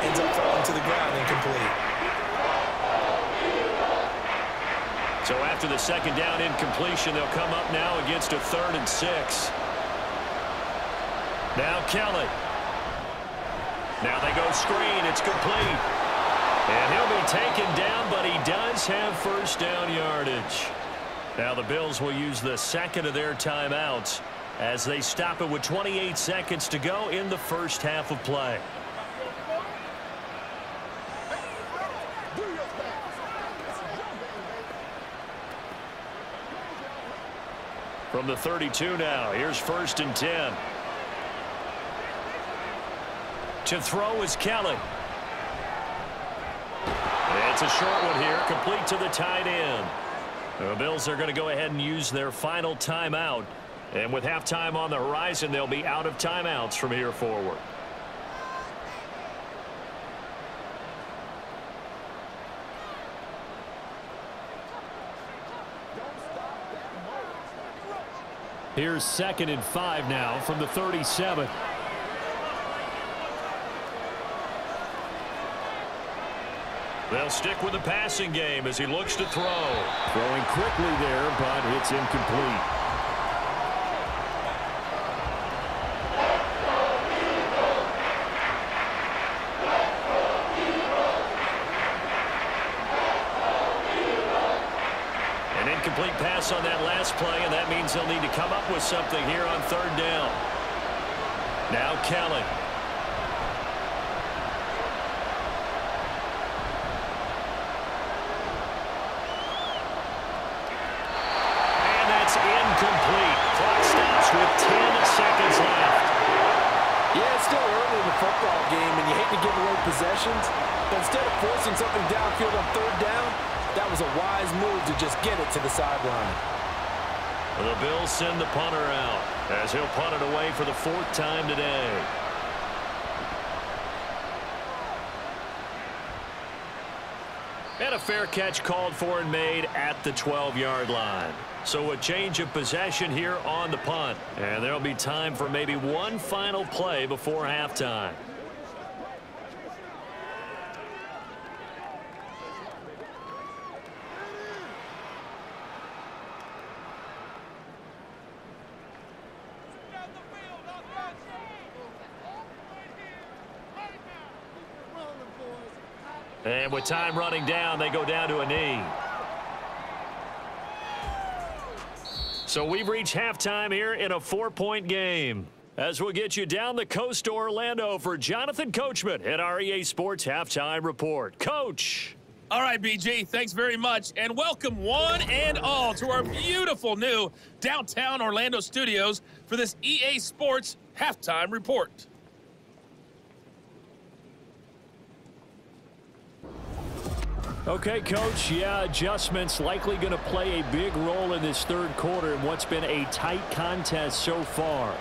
Ends up falling to the ground incomplete. So after the second down incompletion, they'll come up now against a third and six. Now Kelly. Now they go screen. It's complete. And he'll be taken down, but he does have first down yardage. Now the Bills will use the second of their timeouts as they stop it with 28 seconds to go in the first half of play. From the 32 now, here's first and 10. To throw is Kelly. It's a short one here, complete to the tight end. The Bills are going to go ahead and use their final timeout. And with halftime on the horizon, they'll be out of timeouts from here forward. Here's second and five now from the 37. They'll stick with the passing game as he looks to throw. Throwing quickly there, but it's incomplete. An incomplete pass on that last play, and that means they'll need to come up with something here on third down. Now Kelly. But instead of forcing something downfield on third down, that was a wise move to just get it to the sideline. The Bills send the punter out as he'll punt it away for the fourth time today. And a fair catch called for and made at the 12-yard line. So a change of possession here on the punt. And there'll be time for maybe one final play before halftime. And with time running down, they go down to a knee. So we've reached halftime here in a four-point game. As we'll get you down the coast to Orlando for Jonathan Coachman at our EA Sports Halftime Report. Coach. All right, BG, thanks very much. And welcome one and all to our beautiful new downtown Orlando studios for this EA Sports Halftime Report. Okay, Coach. Yeah, adjustments likely going to play a big role in this third quarter in what's been a tight contest so far.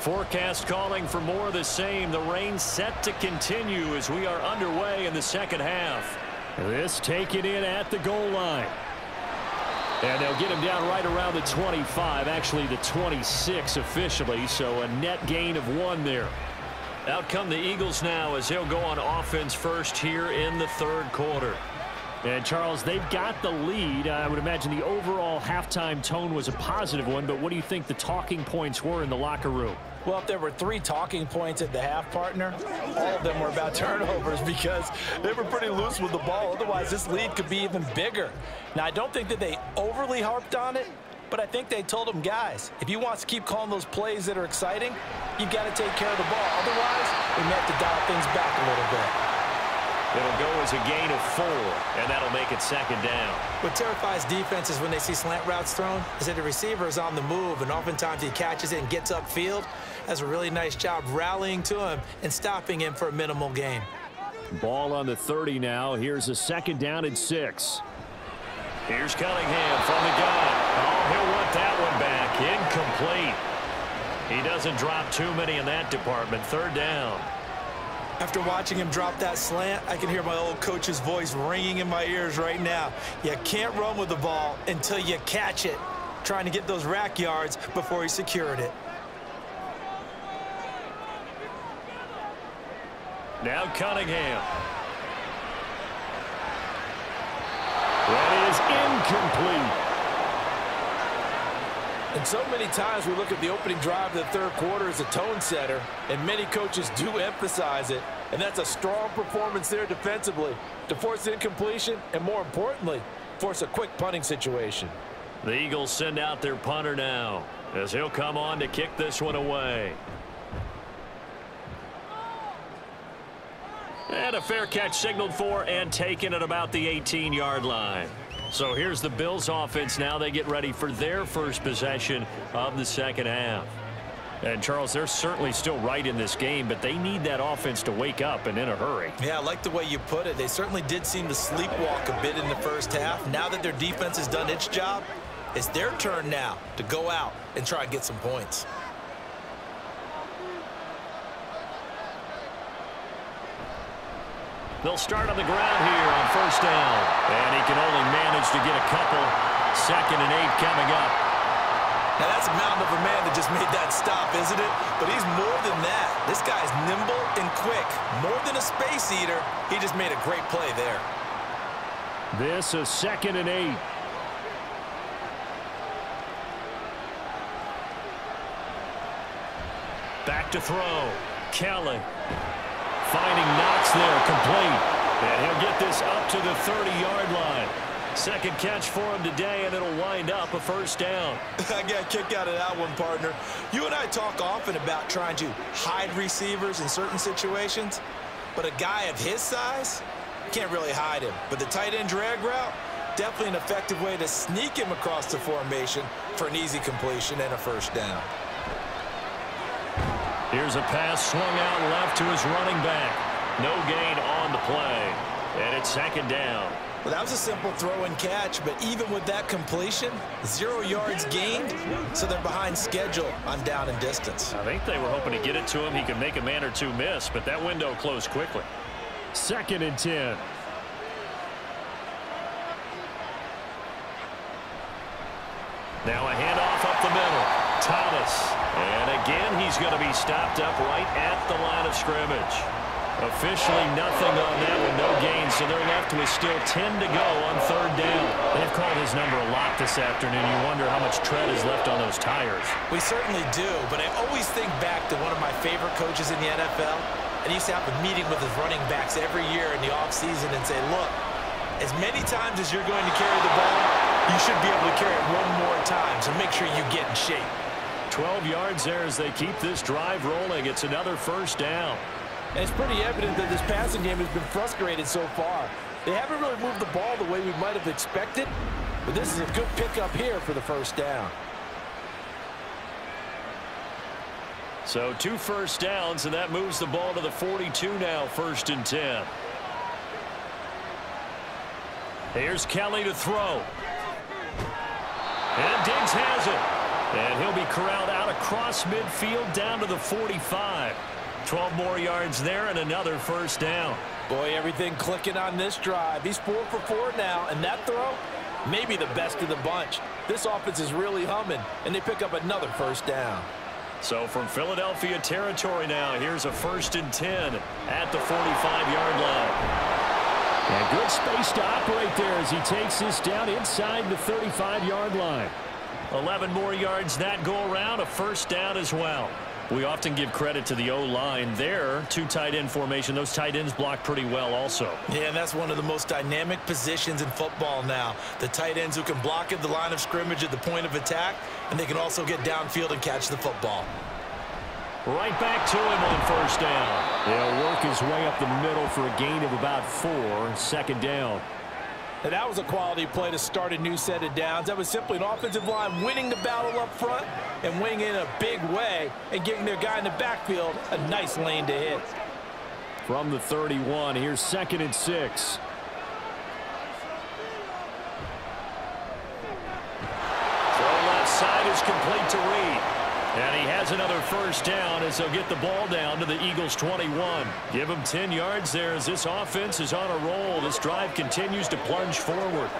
Forecast calling for more of the same. The rain set to continue as we are underway in the second half. This taken in at the goal line. And they'll get him down right around the 25, actually the 26 officially, so a net gain of one there. Out come the Eagles now as they'll go on offense first here in the third quarter. And, Charles, they've got the lead. I would imagine the overall halftime tone was a positive one, but what do you think the talking points were in the locker room? Well, if there were three talking points at the half, partner, all of them were about turnovers because they were pretty loose with the ball. Otherwise, this lead could be even bigger. Now, I don't think that they overly harped on it, but I think they told them, guys, if you want to keep calling those plays that are exciting, you've got to take care of the ball. Otherwise, we may have to dial things back a little bit. It'll go as a gain of four, and that'll make it second down. What terrifies defenses when they see slant routes thrown is that the receiver is on the move, and oftentimes he catches it and gets upfield. Does a really nice job rallying to him and stopping him for a minimal gain. Ball on the 30 now. Here's a second down and six. Here's Cunningham from the gun. Oh, he'll want that one back. Incomplete. He doesn't drop too many in that department. Third down. After watching him drop that slant, I can hear my old coach's voice ringing in my ears right now. You can't run with the ball until you catch it, trying to get those YAC yards before he secured it. Now Cunningham. That is incomplete. And so many times we look at the opening drive of the third quarter as a tone setter, and many coaches do emphasize it. And that's a strong performance there defensively to force incompletion and, more importantly, force a quick punting situation. The Eagles send out their punter now as he'll come on to kick this one away. And a fair catch signaled for and taken at about the 18-yard line. So here's the Bills offense now. They get ready for their first possession of the second half. And, Charles, they're certainly still right in this game, but they need that offense to wake up and in a hurry. Yeah, I like the way you put it. They certainly did seem to sleepwalk a bit in the first half. Now that their defense has done its job, it's their turn now to go out and try and get some points. They'll start on the ground here on first down. And he can only manage to get a couple. Second and eight coming up. Now, that's a mountain of a man that just made that stop, isn't it? But he's more than that. This guy's nimble and quick. More than a space eater, he just made a great play there. This is second and eight. Back to throw. Kelly. Finding Knox there, complete. And he'll get this up to the 30-yard line. Second catch for him today, and it'll wind up a first down. I got a kick out of that one, partner. You and I talk often about trying to hide receivers in certain situations, but a guy of his size can't really hide him. But the tight end drag route, definitely an effective way to sneak him across the formation for an easy completion and a first down. Here's a pass swung out left to his running back. No gain on the play. And it's second down. Well, that was a simple throw and catch, but even with that completion, zero yards gained, so they're behind schedule on down and distance. I think they were hoping to get it to him. He could make a man or two miss, but that window closed quickly. Second and 10. Now a handoff up the middle. Thomas. And again, he's going to be stopped up right at the line of scrimmage. Officially nothing on that with no gain, so they're left with still 10 to go on third down. They've called his number a lot this afternoon. You wonder how much tread is left on those tires. We certainly do, but I always think back to one of my favorite coaches in the NFL. And he used to have a meeting with his running backs every year in the offseason and say, look, as many times as you're going to carry the ball, you should be able to carry it one more time, so make sure you get in shape. 12 yards there as they keep this drive rolling. It's another first down. It's pretty evident that this passing game has been frustrated so far. They haven't really moved the ball the way we might have expected, but this is a good pickup here for the first down. So two first downs, and that moves the ball to the 42 now, first and 10. Here's Kelly to throw. And Diggs has it. And he'll be corralled out across midfield down to the 45. 12 more yards there and another first down. Boy, everything clicking on this drive. He's four for four now, and that throw, maybe the best of the bunch. This offense is really humming, and they pick up another first down. So from Philadelphia territory now, here's a first and 10 at the 45-yard line. And good space to operate there as he takes this down inside the 35-yard line. 11 more yards that go around, a first down as well. We often give credit to the O-line there. Two tight end formation. Those tight ends block pretty well also. Yeah, and that's one of the most dynamic positions in football now. The tight ends who can block at the line of scrimmage at the point of attack, and they can also get downfield and catch the football. Right back to him on first down. He'll work his way up the middle for a gain of about four. Second down. And that was a quality play to start a new set of downs. That was simply an offensive line winning the battle up front and winning in a big way and giving their guy in the backfield a nice lane to hit. From the 31, here's second and six. Throw left side is complete to Reed. And he has another first down as he'll get the ball down to the Eagles 21. Give him 10 yards there as this offense is on a roll. This drive continues to plunge forward.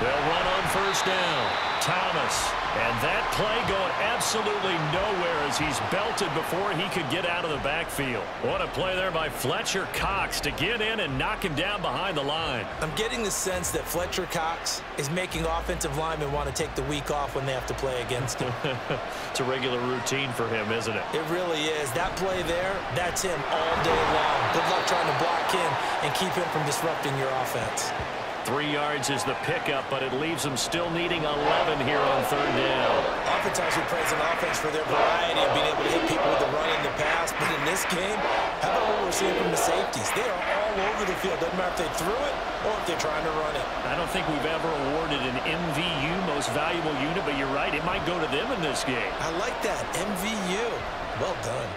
They'll run on first down. Thomas. And that play going absolutely nowhere as he's belted before he could get out of the backfield. What a play there by Fletcher Cox to get in and knock him down behind the line. I'm getting the sense that Fletcher Cox is making offensive linemen want to take the week off when they have to play against him. it's a regular routine for him, isn't it? It really is. That play there, that's him all day long. Good luck trying to block him and keep him from disrupting your offense. Three yards is the pickup, but it leaves them still needing 11 here on third down. Oftentimes we praise an offense for their variety of being able to hit people with the run and the pass, but in this game, how about what we're seeing from the safeties? They are all over the field. Doesn't matter if they threw it or if they're trying to run it. I don't think we've ever awarded an MVU, most valuable unit, but you're right, it might go to them in this game. I like that, MVU. Well done.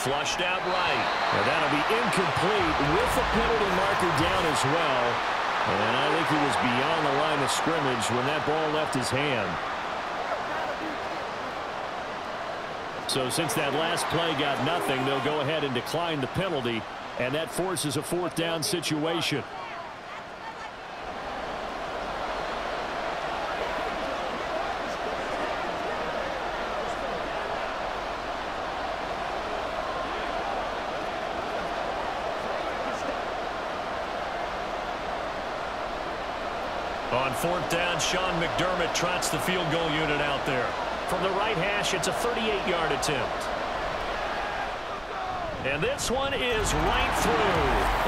Flushed out right. That'll be incomplete with the penalty marker down as well. And I think he was beyond the line of scrimmage when that ball left his hand. So since that last play got nothing, they'll go ahead and decline the penalty, and that forces a fourth down situation. On fourth down, Sean McDermott trots the field goal unit out there. From the right hash, it's a 38-yard attempt. And this one is right through.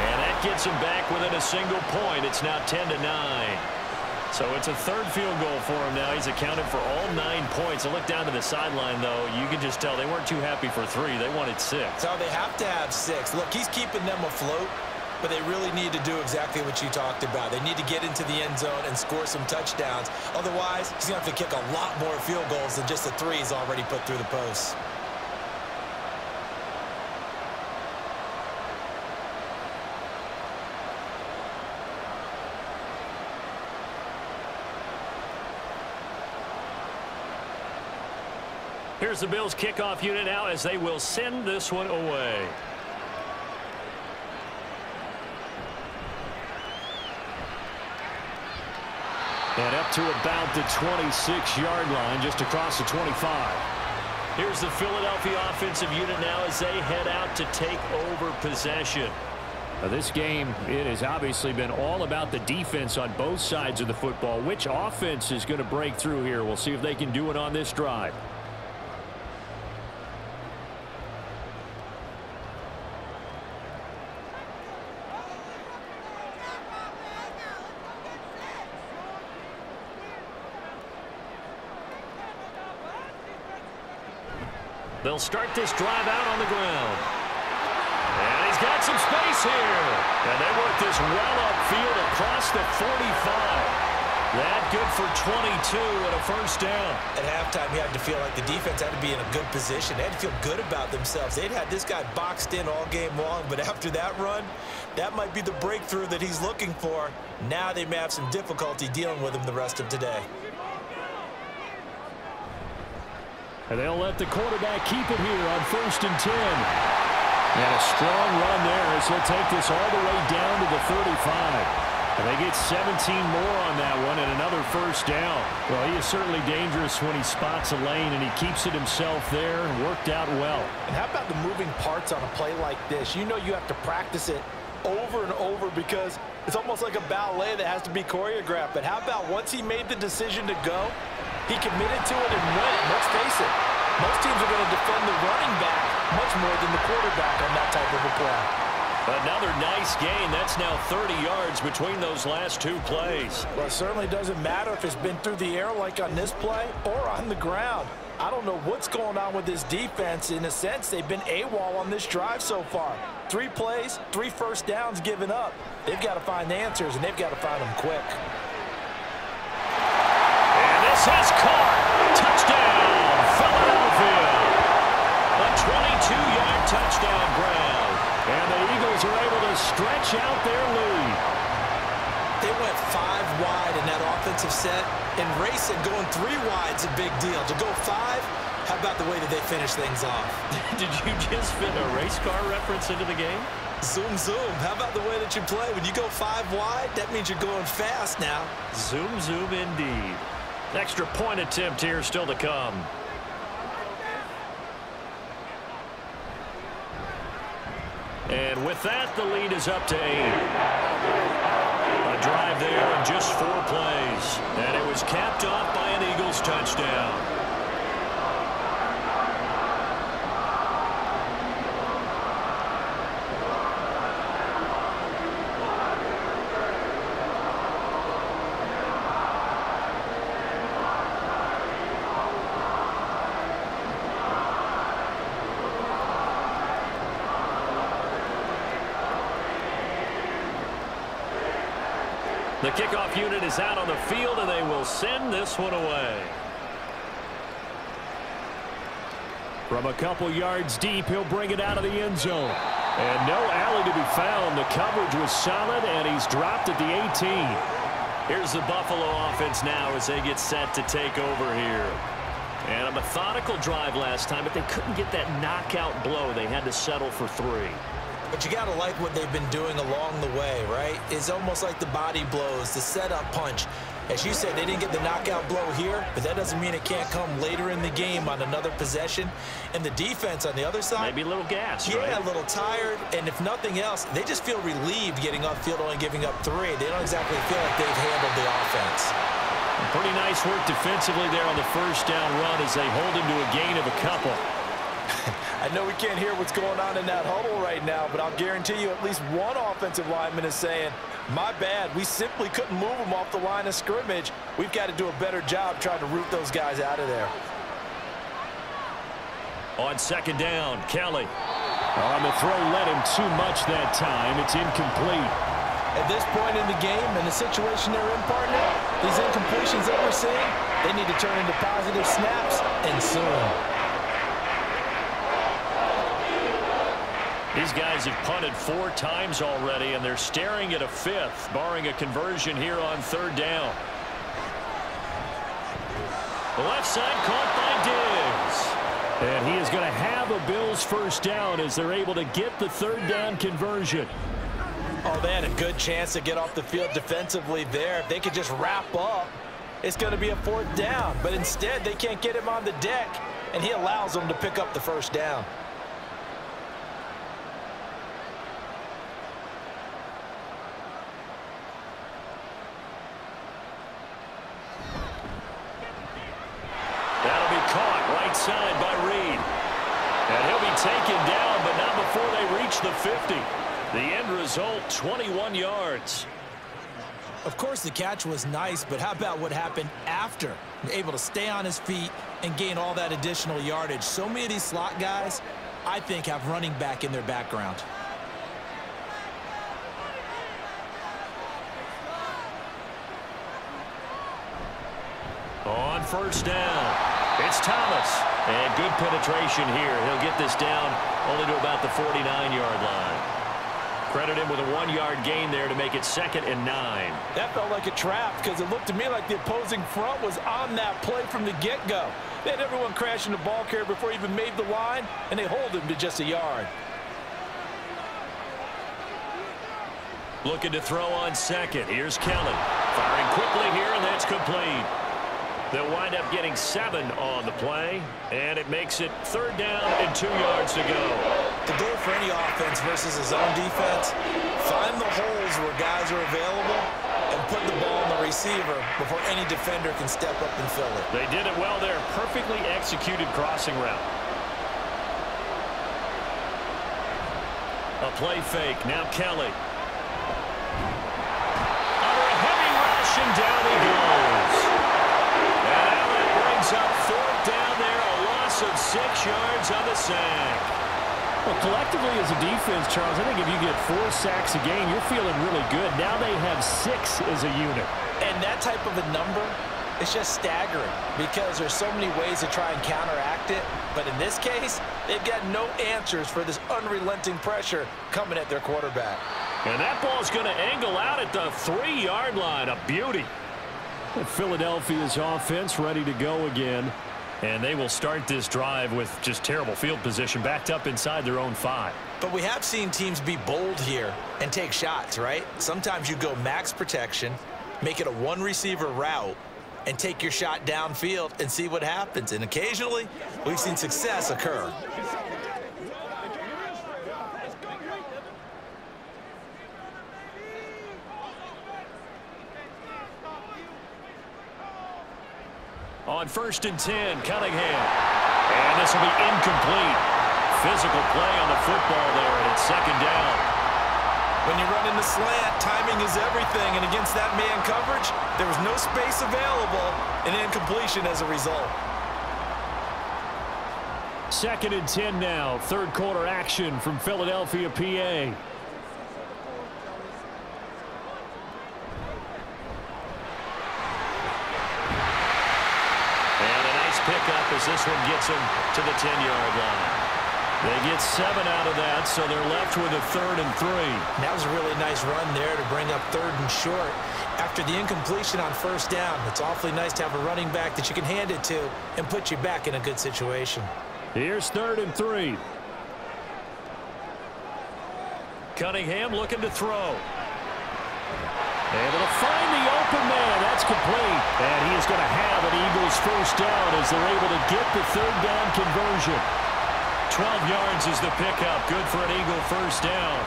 And that gets him back within a single point. It's now 10 to 9. So it's a third field goal for him now. He's accounted for all nine points. And look down to the sideline, though. You can just tell they weren't too happy for three. They wanted six. So they have to have six. Look, he's keeping them afloat. But they really need to do exactly what you talked about. They need to get into the end zone and score some touchdowns. Otherwise, he's going to have to kick a lot more field goals than just the three he's already put through the posts. Here's the Bills kickoff unit now as they will send this one away. And up to about the 26-yard line, just across the 25. Here's the Philadelphia offensive unit now as they head out to take over possession. Now this game, it has obviously been all about the defense on both sides of the football. Which offense is going to break through here? We'll see if they can do it on this drive. They'll start this drive out on the ground. And he's got some space here. And they work this well upfield across the 45. That good for 22 and a first down. At halftime, you had to feel like the defense had to be in a good position. They had to feel good about themselves. They'd had this guy boxed in all game long, but after that run, that might be the breakthrough that he's looking for. Now they may have some difficulty dealing with him the rest of today. And they'll let the quarterback keep it here on first and 10. And a strong run there as he'll take this all the way down to the 35. And they get 17 more on that one and another first down. Well, he is certainly dangerous when he spots a lane and he keeps it himself there. Worked out well. And how about the moving parts on a play like this? You know you have to practice it over and over because it's almost like a ballet that has to be choreographed. But how about once he made the decision to go, he committed to it and went. Let's face it, most teams are going to defend the running back much more than the quarterback on that type of a play. Another nice gain. That's now 30 yards between those last two plays. Well, it certainly doesn't matter if it's been through the air like on this play or on the ground. I don't know what's going on with this defense. In a sense, they've been AWOL on this drive so far. Three plays, three first downs given up. They've got to find the answers, and they've got to find them quick. Is caught. Touchdown, Philadelphia. A 22-yard touchdown grab. And the Eagles are able to stretch out their lead. They went five wide in that offensive set. And racing, going three wide is a big deal. To go five, how about the way that they finish things off? Did you just fit a race car reference into the game? Zoom, zoom. How about the way that you play? When you go five wide, that means you're going fast now. Zoom, zoom indeed. Extra point attempt here still to come. And with that, the lead is up to eight. A drive there in just four plays. And it was capped off by an Eagles touchdown. Unit is out on the field, and they will send this one away. From a couple yards deep, he'll bring it out of the end zone. And no alley to be found. The coverage was solid, and he's dropped at the 18. Here's the Buffalo offense now as they get set to take over here. And a methodical drive last time, but they couldn't get that knockout blow. They had to settle for three. But you got to like what they've been doing along the way, right? It's almost like the body blows, the setup punch. As you said, they didn't get the knockout blow here, but that doesn't mean it can't come later in the game on another possession. And the defense on the other side. Maybe a little gas, Yeah, right? a little tired. And if nothing else, they just feel relieved getting off field only giving up three. They don't exactly feel like they've handled the offense. Pretty nice work defensively there on the first down run as they hold him to a gain of a couple. I know we can't hear what's going on in that huddle right now, but I'll guarantee you at least one offensive lineman is saying, my bad, we simply couldn't move them off the line of scrimmage. We've got to do a better job trying to root those guys out of there. On second down, Kelly. On the throw led him too much that time. It's incomplete. At this point in the game and the situation they're in, partner, these incompletions that we're seeing, they need to turn into positive snaps and soon. These guys have punted four times already, and they're staring at a fifth, barring a conversion here on third down. The left side caught by Diggs. And he is going to have a Bills first down as they're able to get the third down conversion. Oh, they had a good chance to get off the field defensively there. If they could just wrap up, it's going to be a fourth down. But instead, they can't get him on the deck, and he allows them to pick up the first down. That'll be caught right side by Reed. And he'll be taken down, but not before they reach the 50. The end result, 21 yards. Of course, the catch was nice, but how about what happened after? Able to stay on his feet and gain all that additional yardage. So many of these slot guys, I think, have running back in their background. On first down, it's Thomas. And good penetration here. He'll get this down only to about the 49-yard line. Credit him with a one-yard gain there to make it second and nine. That felt like a trap because it looked to me like the opposing front was on that play from the get-go. They had everyone crashing the ball carrier before he even made the line, and they hold him to just a yard. Looking to throw on second. Here's Kelly. Firing quickly here, and that's complete. They'll wind up getting seven on the play, and it makes it third down and two yards to go. The goal for any offense versus his own defense, find the holes where guys are available and put the ball on the receiver before any defender can step up and fill it. They did it well there. Perfectly executed crossing route. A play fake. Now Kelly. Under a heavy rush, and down he goes. And now that brings up fourth down there. A loss of six yards on the sack. Well, collectively as a defense, Charles, I think if you get four sacks a game, you're feeling really good. Now they have six as a unit. And that type of a number, it's just staggering because there's so many ways to try and counteract it. But in this case, they've got no answers for this unrelenting pressure coming at their quarterback. And that ball's going to angle out at the three-yard line. A beauty. Philadelphia's offense ready to go again. And they will start this drive with just terrible field position backed up inside their own five. But we have seen teams be bold here and take shots, right? Sometimes you go max protection, make it a one receiver route, and take your shot downfield and see what happens. And occasionally, we've seen success occur. On first and 10, Cunningham. And this will be incomplete. Physical play on the football there, and it's second down. When you run in the slant, timing is everything. And against that man coverage, there was no space available and incompletion as a result. Second and 10 now. Third quarter action from Philadelphia, PA. And a nice pickup as this one gets him to the 10-yard line. They get seven out of that, so they're left with a third and three. That was a really nice run there to bring up third and short. After the incompletion on first down, it's awfully nice to have a running back that you can hand it to and put you back in a good situation. Here's third and three. Cunningham looking to throw. Able to find the open man. That's complete. And he is going to have an Eagles first down as they're able to get the third down conversion. 12 yards is the pickup. Good for an Eagle first down.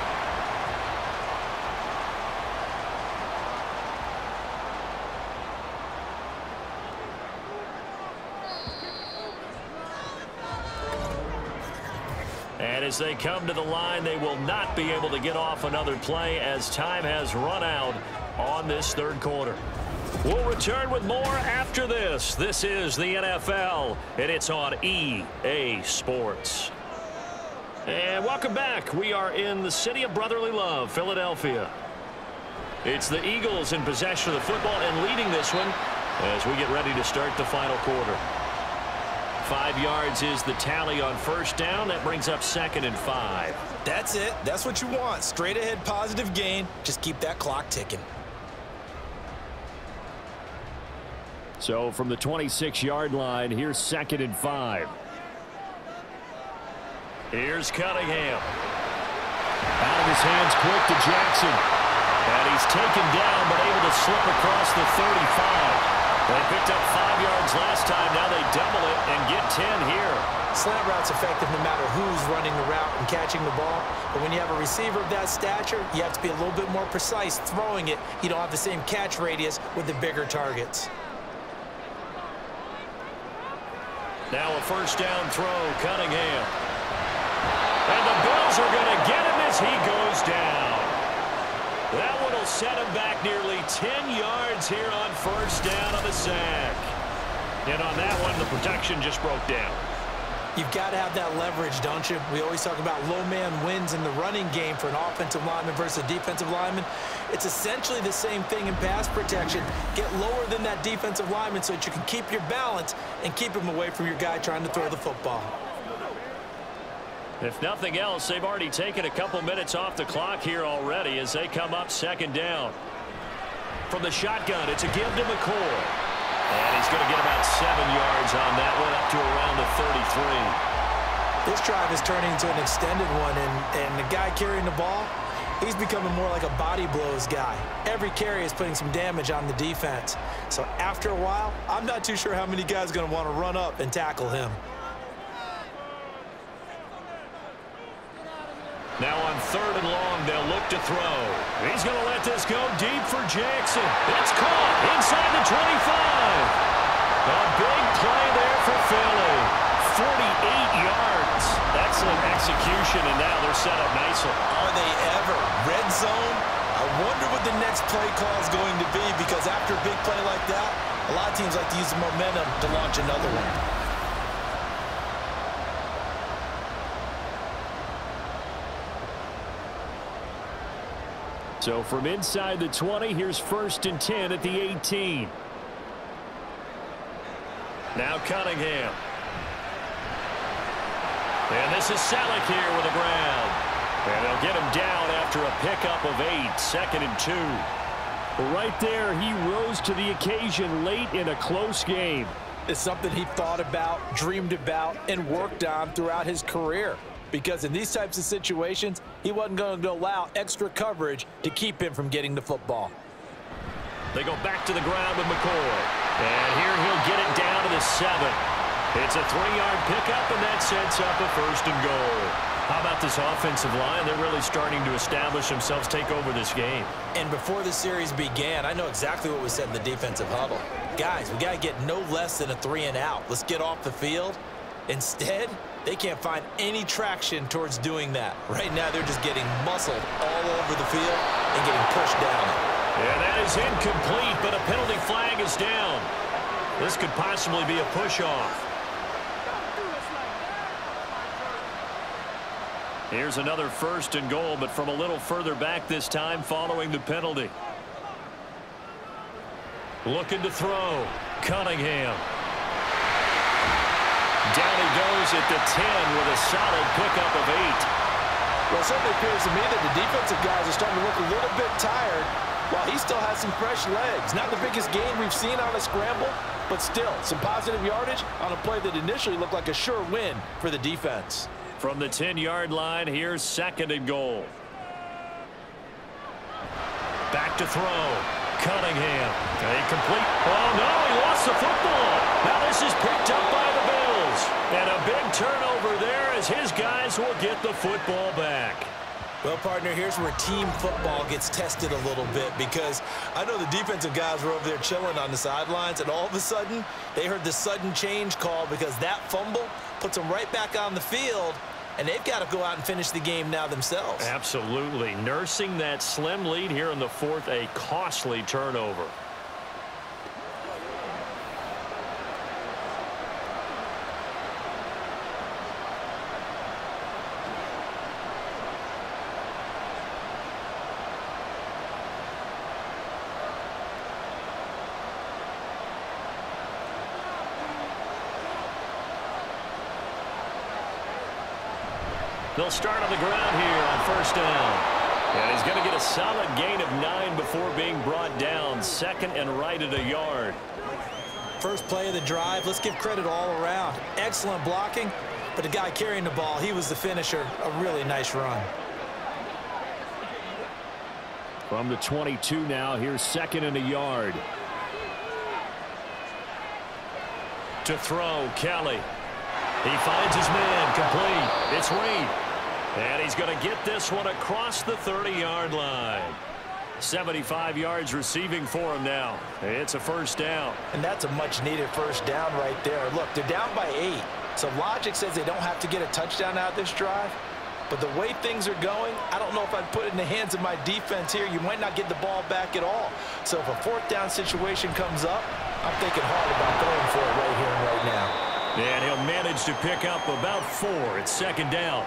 And as they come to the line, they will not be able to get off another play as time has run out on this third quarter. We'll return with more after this. This is the NFL, and it's on EA Sports. And welcome back. We are in the city of brotherly love, Philadelphia. It's the Eagles in possession of the football and leading this one as we get ready to start the final quarter. Five yards is the tally on first down. That brings up second and five. That's it. That's what you want. Straight ahead positive gain. Just keep that clock ticking. So from the 26-yard line, here's second and five. Here's Cunningham. Out of his hands quick to Jackson. And he's taken down but able to slip across the 35. They picked up five yards last time. Now they double it and get 10 here. Slant route's effective no matter who's running the route and catching the ball. But when you have a receiver of that stature, you have to be a little bit more precise throwing it. You don't have the same catch radius with the bigger targets. Now a first down throw, Cunningham. And the Bills are going to get him as he goes down. That one will set him back nearly 10 yards here on first down of the sack. And on that one, the protection just broke down. You've got to have that leverage, don't you? We always talk about low man wins in the running game for an offensive lineman versus a defensive lineman. It's essentially the same thing in pass protection. Get lower than that defensive lineman so that you can keep your balance and keep him away from your guy trying to throw the football. If nothing else, they've already taken a couple minutes off the clock here already as they come up second down. From the shotgun, it's a give to McCoy. And he's going to get about seven yards on that one up to around the 33. This drive is turning into an extended one, and, and the guy carrying the ball, he's becoming more like a body blows guy. Every carry is putting some damage on the defense. So after a while, I'm not too sure how many guys are going to want to run up and tackle him. Now on third and long, they'll look to throw. He's going to let this go deep for Jackson. It's caught inside the 25. A big play there for Philly. 48 yards. Excellent execution, and now they're set up nicely. Are they ever? Red zone? I wonder what the next play call is going to be because after a big play like that, a lot of teams like to use the momentum to launch another one. So from inside the 20, here's first and 10 at the 18. Now Cunningham. And this is Celek here with a ground. And they'll get him down after a pickup of eight, second and two. Right there, he rose to the occasion late in a close game. It's something he thought about, dreamed about, and worked on throughout his career because in these types of situations, he wasn't going to allow extra coverage to keep him from getting the football. They go back to the ground with McCoy. And here he'll get it down to the seven. It's a three-yard pickup, and that sets up a first and goal. How about this offensive line? They're really starting to establish themselves, take over this game. And before the series began, I know exactly what was said in the defensive huddle. Guys, we got to get no less than a three and out. Let's get off the field. Instead, they can't find any traction towards doing that. Right now, they're just getting muscled all over the field and getting pushed down. And that is incomplete, but a penalty flag is down. This could possibly be a push-off. Here's another first and goal, but from a little further back this time following the penalty. Looking to throw. Cunningham. Down he goes at the 10 with a solid pickup of eight. Well, it certainly appears to me that the defensive guys are starting to look a little bit tired while he still has some fresh legs. Not the biggest gain we've seen on a scramble, but still some positive yardage on a play that initially looked like a sure win for the defense. From the 10-yard line, here's second and goal. Back to throw. Cunningham. Incomplete. Oh, no, he lost the football. Now this is picked up by the Bills. And a big turnover there as his guys will get the football back. Well, partner, here's where team football gets tested a little bit because I know the defensive guys were over there chilling on the sidelines, and all of a sudden, they heard the sudden change call because that fumble puts them right back on the field, and they've got to go out and finish the game now themselves. Absolutely. Nursing that slim lead here in the fourth, a costly turnover. They'll start on the ground here on first down. And he's going to get a solid gain of nine before being brought down. Second and right at a yard. First play of the drive. Let's give credit all around. Excellent blocking, but the guy carrying the ball, he was the finisher. A really nice run. From the 22 now, here's second and a yard. To throw, Kelly. He finds his man, complete. It's Reed. And he's going to get this one across the 30-yard line. 75 yards receiving for him now. It's a first down. And that's a much-needed first down right there. Look, they're down by eight. So logic says they don't have to get a touchdown out this drive. But the way things are going, I don't know if I'd put it in the hands of my defense here. You might not get the ball back at all. So if a fourth down situation comes up, I'm thinking hard about going for it right here and right now. And he'll manage to pick up about four at second down.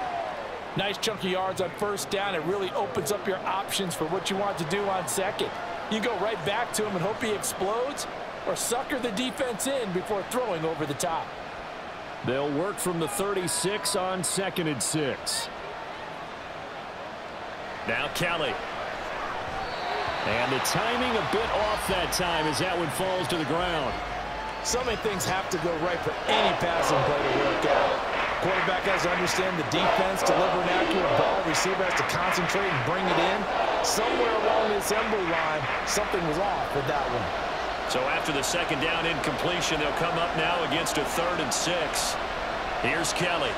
Nice chunky yards on first down. It really opens up your options for what you want to do on second. You go right back to him and hope he explodes or sucker the defense in before throwing over the top. They'll work from the 36 on second and six. Now Kelly. And the timing a bit off that time as that one falls to the ground. So many things have to go right for any passing play to work out. Quarterback has to understand the defense, deliver an accurate ball. Receiver has to concentrate and bring it in. Somewhere along the assembly line, something was off with that one. So after the second down incompletion, they'll come up now against a third and six. Here's Kelly.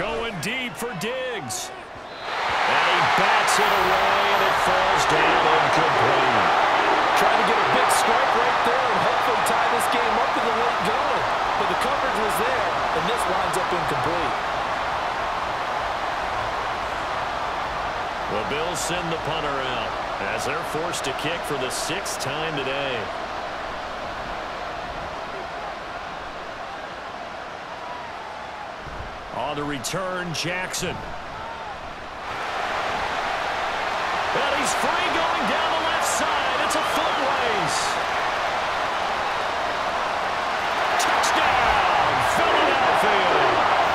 Going deep for Diggs. And he bats it away, and it falls down incomplete. Trying to get a big strike right there and hopefully tie this game up in the late going. But the coverage was there, and this winds up incomplete. The Bills send the punter out they're forced to kick for the sixth time today. On the return, Jackson. And he's free going down the left side. It's a foot race. Touchdown, Philadelphia.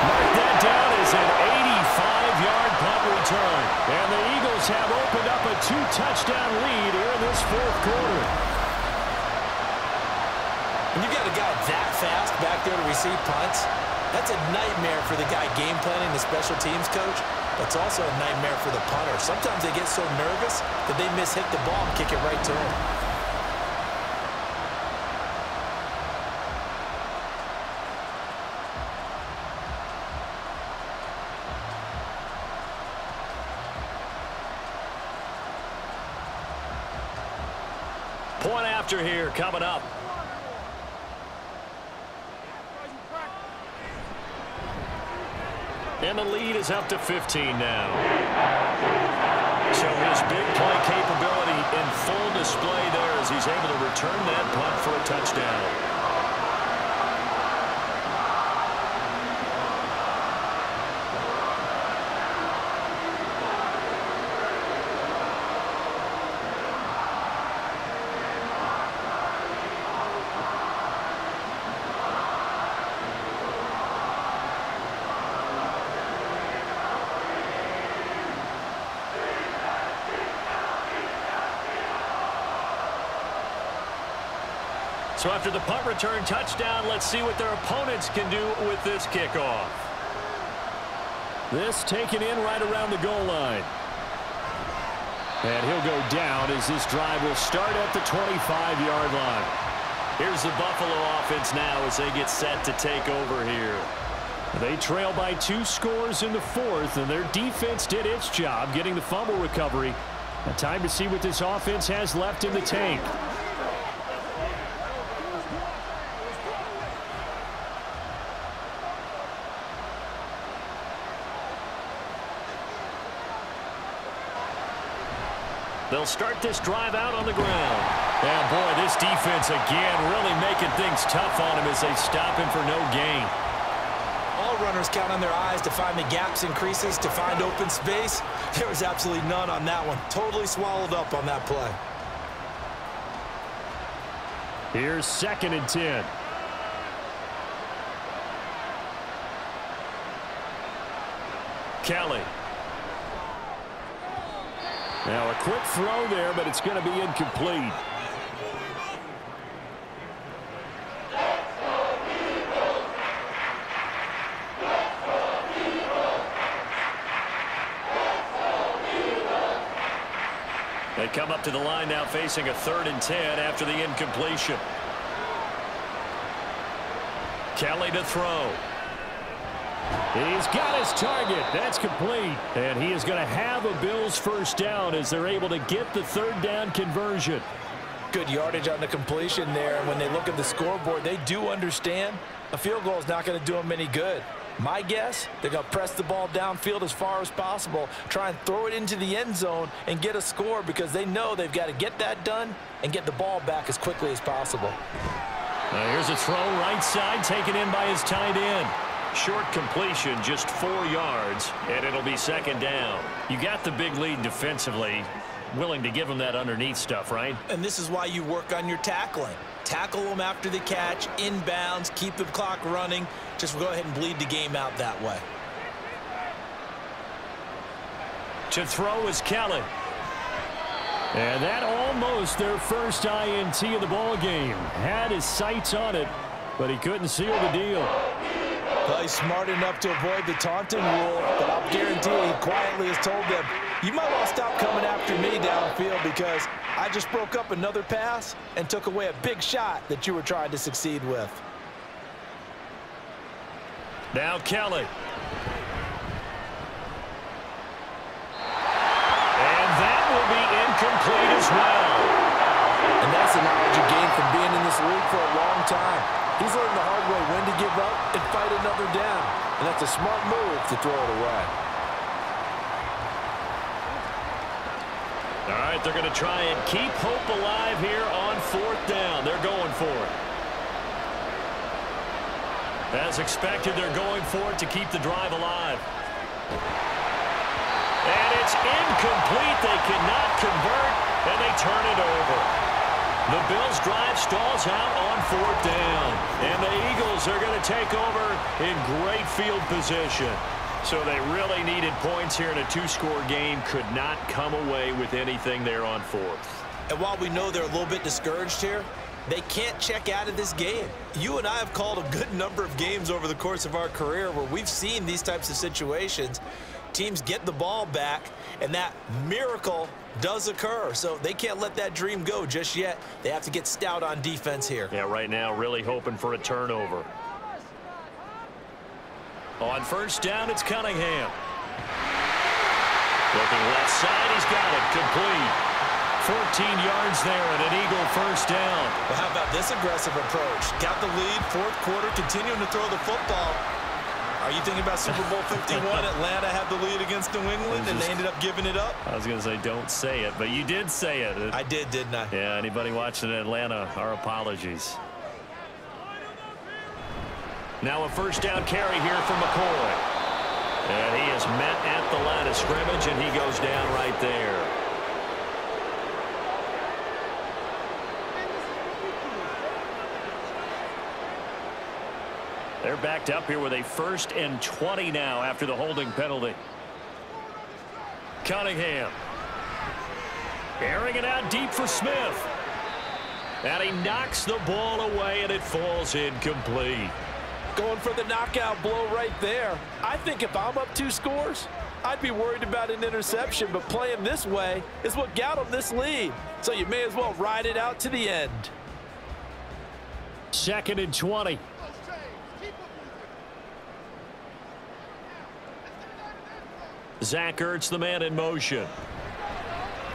Mark that down as an 85-yard punt return. And the Eagles have opened up a two-touchdown lead here in this fourth quarter. When you got a guy that fast back there to receive punts, that's a nightmare for the guy game planning, the special teams coach. It's also a nightmare for the punter. Sometimes they get so nervous that they miss hit the ball and kick it right to him. Coming up. And the lead is up to 15 now. So his big play capability in full display there as he's able to return that punt for a touchdown. So after the punt return touchdown, let's see what their opponents can do with this kickoff. This taken in right around the goal line. And he'll go down as this drive will start at the 25-yard line. Here's the Buffalo offense now as they get set to take over here. They trail by two scores in the fourth, and their defense did its job getting the fumble recovery. Now time to see what this offense has left in the tank. They'll start this drive out on the ground. And boy, this defense again really making things tough on him as they stop him for no gain. All runners count on their eyes to find the gaps and creases, to find open space. There was absolutely none on that one. Totally swallowed up on that play. Here's second and 10. Kelly. Now a quick throw there, but it's going to be incomplete. They come up to the line now facing a third and 10 after the incompletion. Kelly to throw. He's got his target. That's complete. And he is going to have a Bills first down as they're able to get the third down conversion. Good yardage on the completion there. And when they look at the scoreboard, they do understand a field goal is not going to do them any good. My guess, they're going to press the ball downfield as far as possible, try and throw it into the end zone and get a score because they know they've got to get that done and get the ball back as quickly as possible. Now here's a throw right side taken in by his tight end. Short completion, just four yards, and it'll be second down. You got the big lead defensively. Willing to give them that underneath stuff, right? And this is why you work on your tackling. Tackle them after the catch, inbounds, keep the clock running. Just go ahead and bleed the game out that way. To throw is Kelly. And that almost their first INT of the ball game. Had his sights on it, but he couldn't seal the deal. Well, he's smart enough to avoid the taunting rule, but I'll guarantee he quietly has told them, you might want to stop coming after me downfield because I just broke up another pass and took away a big shot that you were trying to succeed with. Now Kelly. And that will be incomplete as well. And that's the knowledge you gain from being in this league for a long time. He's learned the hard way when to give up and fight another down. And that's a smart move to throw it away. All right, they're going to try and keep hope alive here on fourth down. They're going for it. As expected, they're going for it to keep the drive alive. And it's incomplete. They cannot convert, and they turn it over. The Bills drive stalls out on fourth down. And the Eagles are going to take over in great field position. So they really needed points here in a two-score game. Could not come away with anything there on fourth. And while we know they're a little bit discouraged here, they can't check out of this game. You and I have called a good number of games over the course of our career where we've seen these types of situations. Teams get the ball back, and that miracle does occur. So they can't let that dream go just yet. They have to get stout on defense here. Yeah, right now really hoping for a turnover. On first down, it's Cunningham. Looking left side, he's got it. Complete. 14 yards there and an Eagle first down. Well, how about this aggressive approach? Got the lead, fourth quarter, continuing to throw the football. Are you thinking about Super Bowl 51? Atlanta had the lead against New England, and they ended up giving it up? I was going to say don't say it, but you did say it. I did, didn't I? Yeah, anybody watching Atlanta, our apologies. Now a first down carry here for McCoy. And he is met at the line of scrimmage, and he goes down right there. They're backed up here with a first and 20 now after the holding penalty. Cunningham. Airing it out deep for Smith. And he knocks the ball away, and it falls incomplete. Going for the knockout blow right there. I think if I'm up two scores, I'd be worried about an interception, but playing this way is what got him this lead. So you may as well ride it out to the end. Second and 20. Zach Ertz, the man in motion.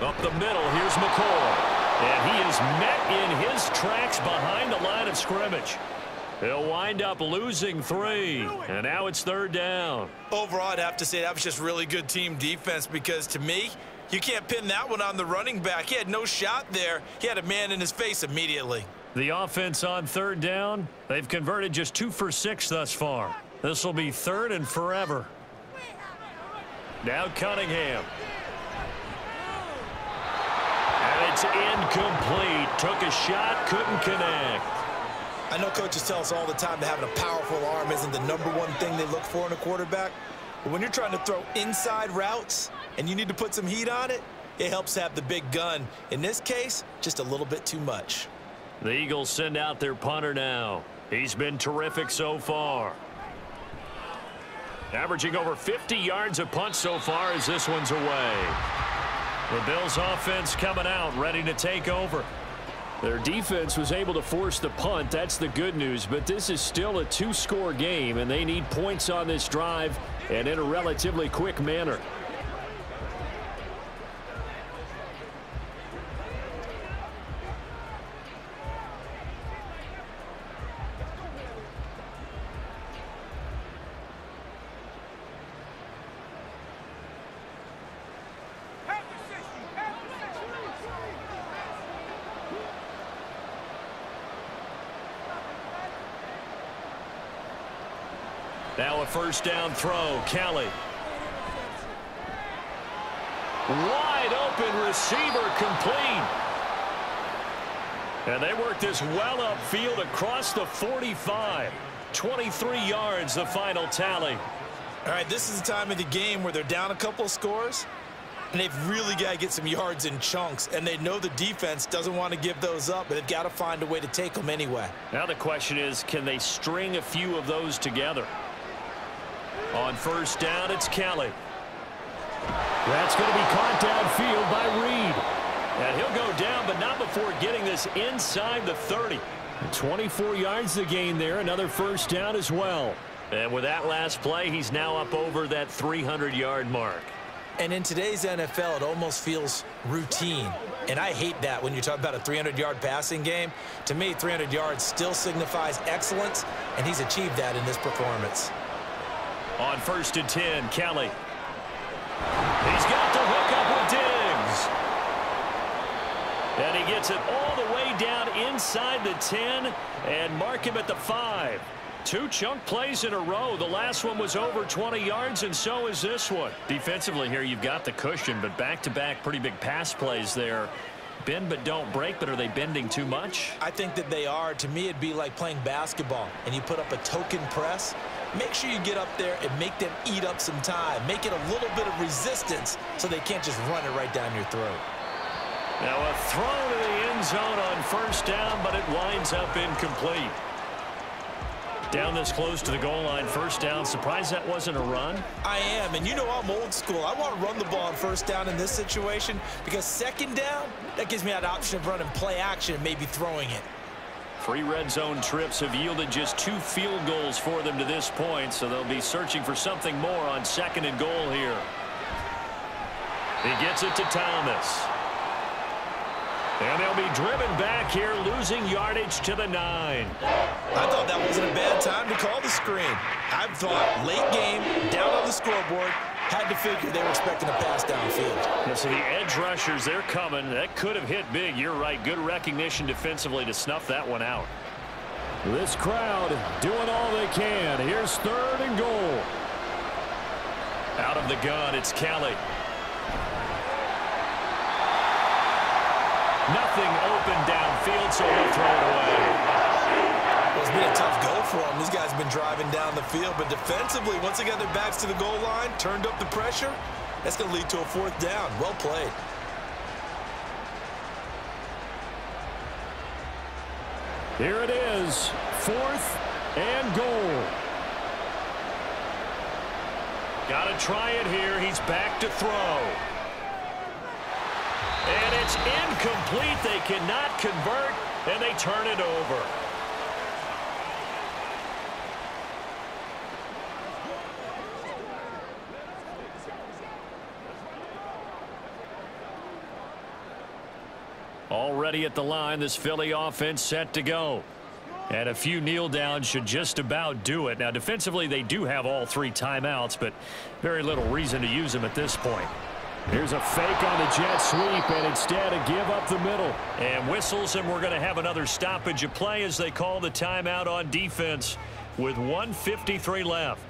Up the middle, here's McCoy. And he is met in his tracks behind the line of scrimmage. He'll wind up losing three, and now it's third down. Overall, I'd have to say that was just really good team defense because to me, you can't pin that one on the running back. He had no shot there. He had a man in his face immediately. The offense on third down, they've converted just two for six thus far. This will be third and forever. Now Cunningham. And it's incomplete. Took a shot, couldn't connect. I know coaches tell us all the time that having a powerful arm isn't the number one thing they look for in a quarterback. But when you're trying to throw inside routes and you need to put some heat on it, it helps have the big gun. In this case, just a little bit too much. The Eagles send out their punter now. He's been terrific so far. Averaging over 50 yards a punt so far as this one's away. The Bills offense coming out, ready to take over. Their defense was able to force the punt. That's the good news. But this is still a two-score game, and they need points on this drive and in a relatively quick manner. A first down throw. Kelly. Wide open receiver complete. And they work this well upfield across the 45. 23 yards the final tally. All right, this is the time of the game where they're down a couple scores, and they've really got to get some yards in chunks, and they know the defense doesn't want to give those up, but they've got to find a way to take them anyway. Now the question is, can they string a few of those together? On first down, it's Kelly. That's going to be caught downfield by Reed. And he'll go down, but not before getting this inside the 30. 24 yards to gain there. Another first down as well. And with that last play, he's now up over that 300-yard mark. And in today's NFL, it almost feels routine. And I hate that when you talk about a 300-yard passing game. To me, 300 yards still signifies excellence, and he's achieved that in this performance. On first and 10, Kelly. He's got the hook up with Diggs. And he gets it all the way down inside the 10 and mark him at the 5. Two chunk plays in a row. The last one was over 20 yards, and so is this one. Defensively here, you've got the cushion, but back-to-back -back pretty big pass plays there. Bend but don't break, but are they bending too much? I think that they are. To me, it'd be like playing basketball, and you put up a token press. Make sure you get up there and make them eat up some time. Make it a little bit of resistance so they can't just run it right down your throat. Now a throw to the end zone on first down, but it winds up incomplete. Down this close to the goal line, first down. Surprised that wasn't a run? I am, and you know I'm old school. I want to run the ball on first down in this situation because second down, that gives me that option of running play action and maybe throwing it. Three red zone trips have yielded just two field goals for them to this point, so they'll be searching for something more on second and goal here. He gets it to Thomas. And they'll be driven back here, losing yardage to the nine. I thought that wasn't a bad time to call the screen. I thought late game, down on the scoreboard, had to figure they were expecting a pass downfield. Yeah, so the edge rushers, they're coming. That could have hit big. You're right. Good recognition defensively to snuff that one out. This crowd doing all they can. Here's third and goal. Out of the gun, it's Kelly. Nothing open downfield, so he'll throw it away. Well, it's been a tough go for them. These guys have been driving down the field, but defensively, once they got their backs to the goal line, turned up the pressure, that's going to lead to a fourth down. Well played. Here it is, fourth and goal. Got to try it here. He's back to throw. And it's incomplete. They cannot convert, and they turn it over. Already at the line, this Philly offense set to go. And a few kneel downs should just about do it. Now, defensively, they do have all three timeouts, but very little reason to use them at this point. Here's a fake on the jet sweep, and instead a give up the middle. And whistles, and we're going to have another stoppage of play as they call the timeout on defense with 153 left.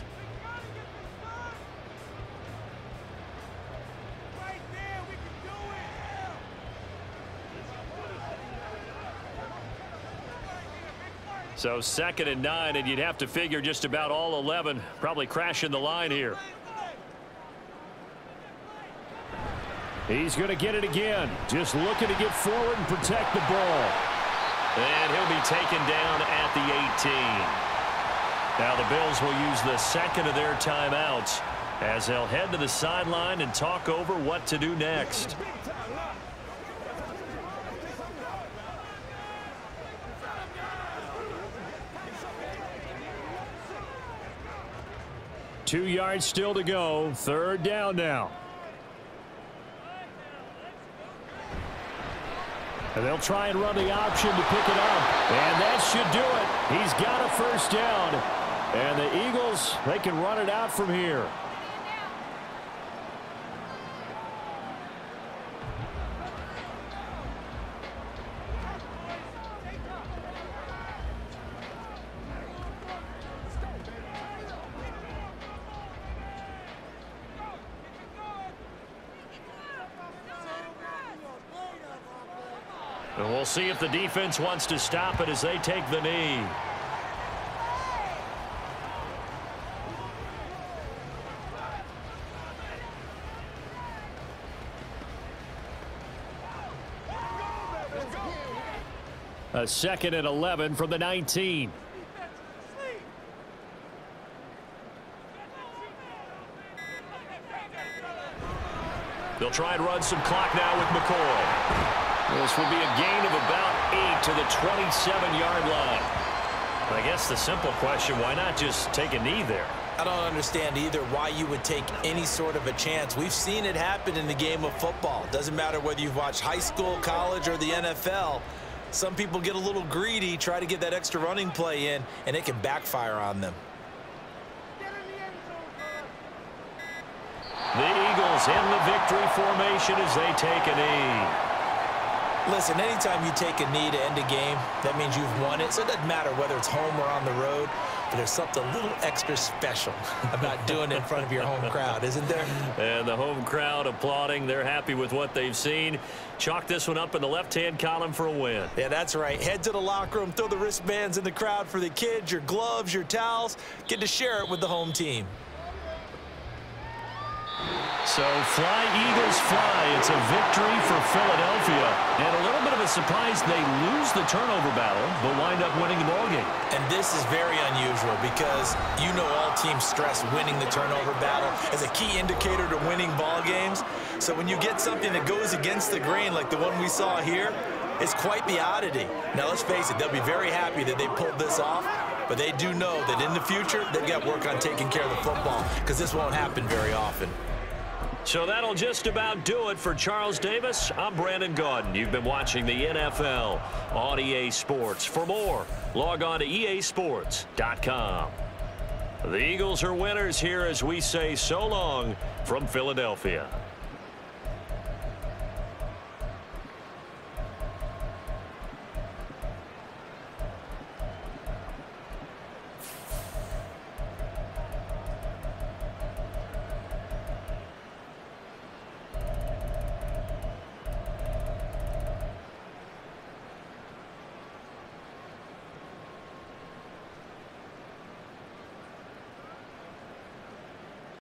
So second and nine, and you'd have to figure just about all 11 probably crashing the line here. He's going to get it again. Just looking to get forward and protect the ball. And he'll be taken down at the 18. Now the Bills will use the second of their timeouts as they'll head to the sideline and talk over what to do next. Two yards still to go. Third down now. And they'll try and run the option to pick it up. And that should do it. He's got a first down. And the Eagles, they can run it out from here. And we'll see if the defense wants to stop it as they take the knee. A second and 11 from the 19. They'll try and run some clock now with McCoy. This will be a gain of about eight to the 27-yard line. I guess the simple question, why not just take a knee there? I don't understand either why you would take any sort of a chance. We've seen it happen in the game of football. Doesn't matter whether you've watched high school, college, or the NFL. Some people get a little greedy, try to get that extra running play in, and it can backfire on them. The Eagles in the victory formation as they take a knee. Listen, anytime you take a knee to end a game, that means you've won it. So it doesn't matter whether it's home or on the road, but there's something a little extra special about doing it in front of your home crowd, isn't there? And the home crowd applauding. They're happy with what they've seen. Chalk this one up in the left-hand column for a win. Yeah, that's right. Head to the locker room, throw the wristbands in the crowd for the kids, your gloves, your towels. Get to share it with the home team. So fly, Eagles fly. It's a victory for Philadelphia. And a little bit of a surprise, they lose the turnover battle, but wind up winning the ball game. And this is very unusual because you know all teams stress winning the turnover battle as a key indicator to winning ball games. So when you get something that goes against the grain like the one we saw here, it's quite the oddity. Now, let's face it, they'll be very happy that they pulled this off, but they do know that in the future, they've got work on taking care of the football because this won't happen very often. So that'll just about do it for Charles Davis. I'm Brandon Gaudin. You've been watching the NFL on EA Sports. For more, log on to easports.com. The Eagles are winners here as we say so long from Philadelphia.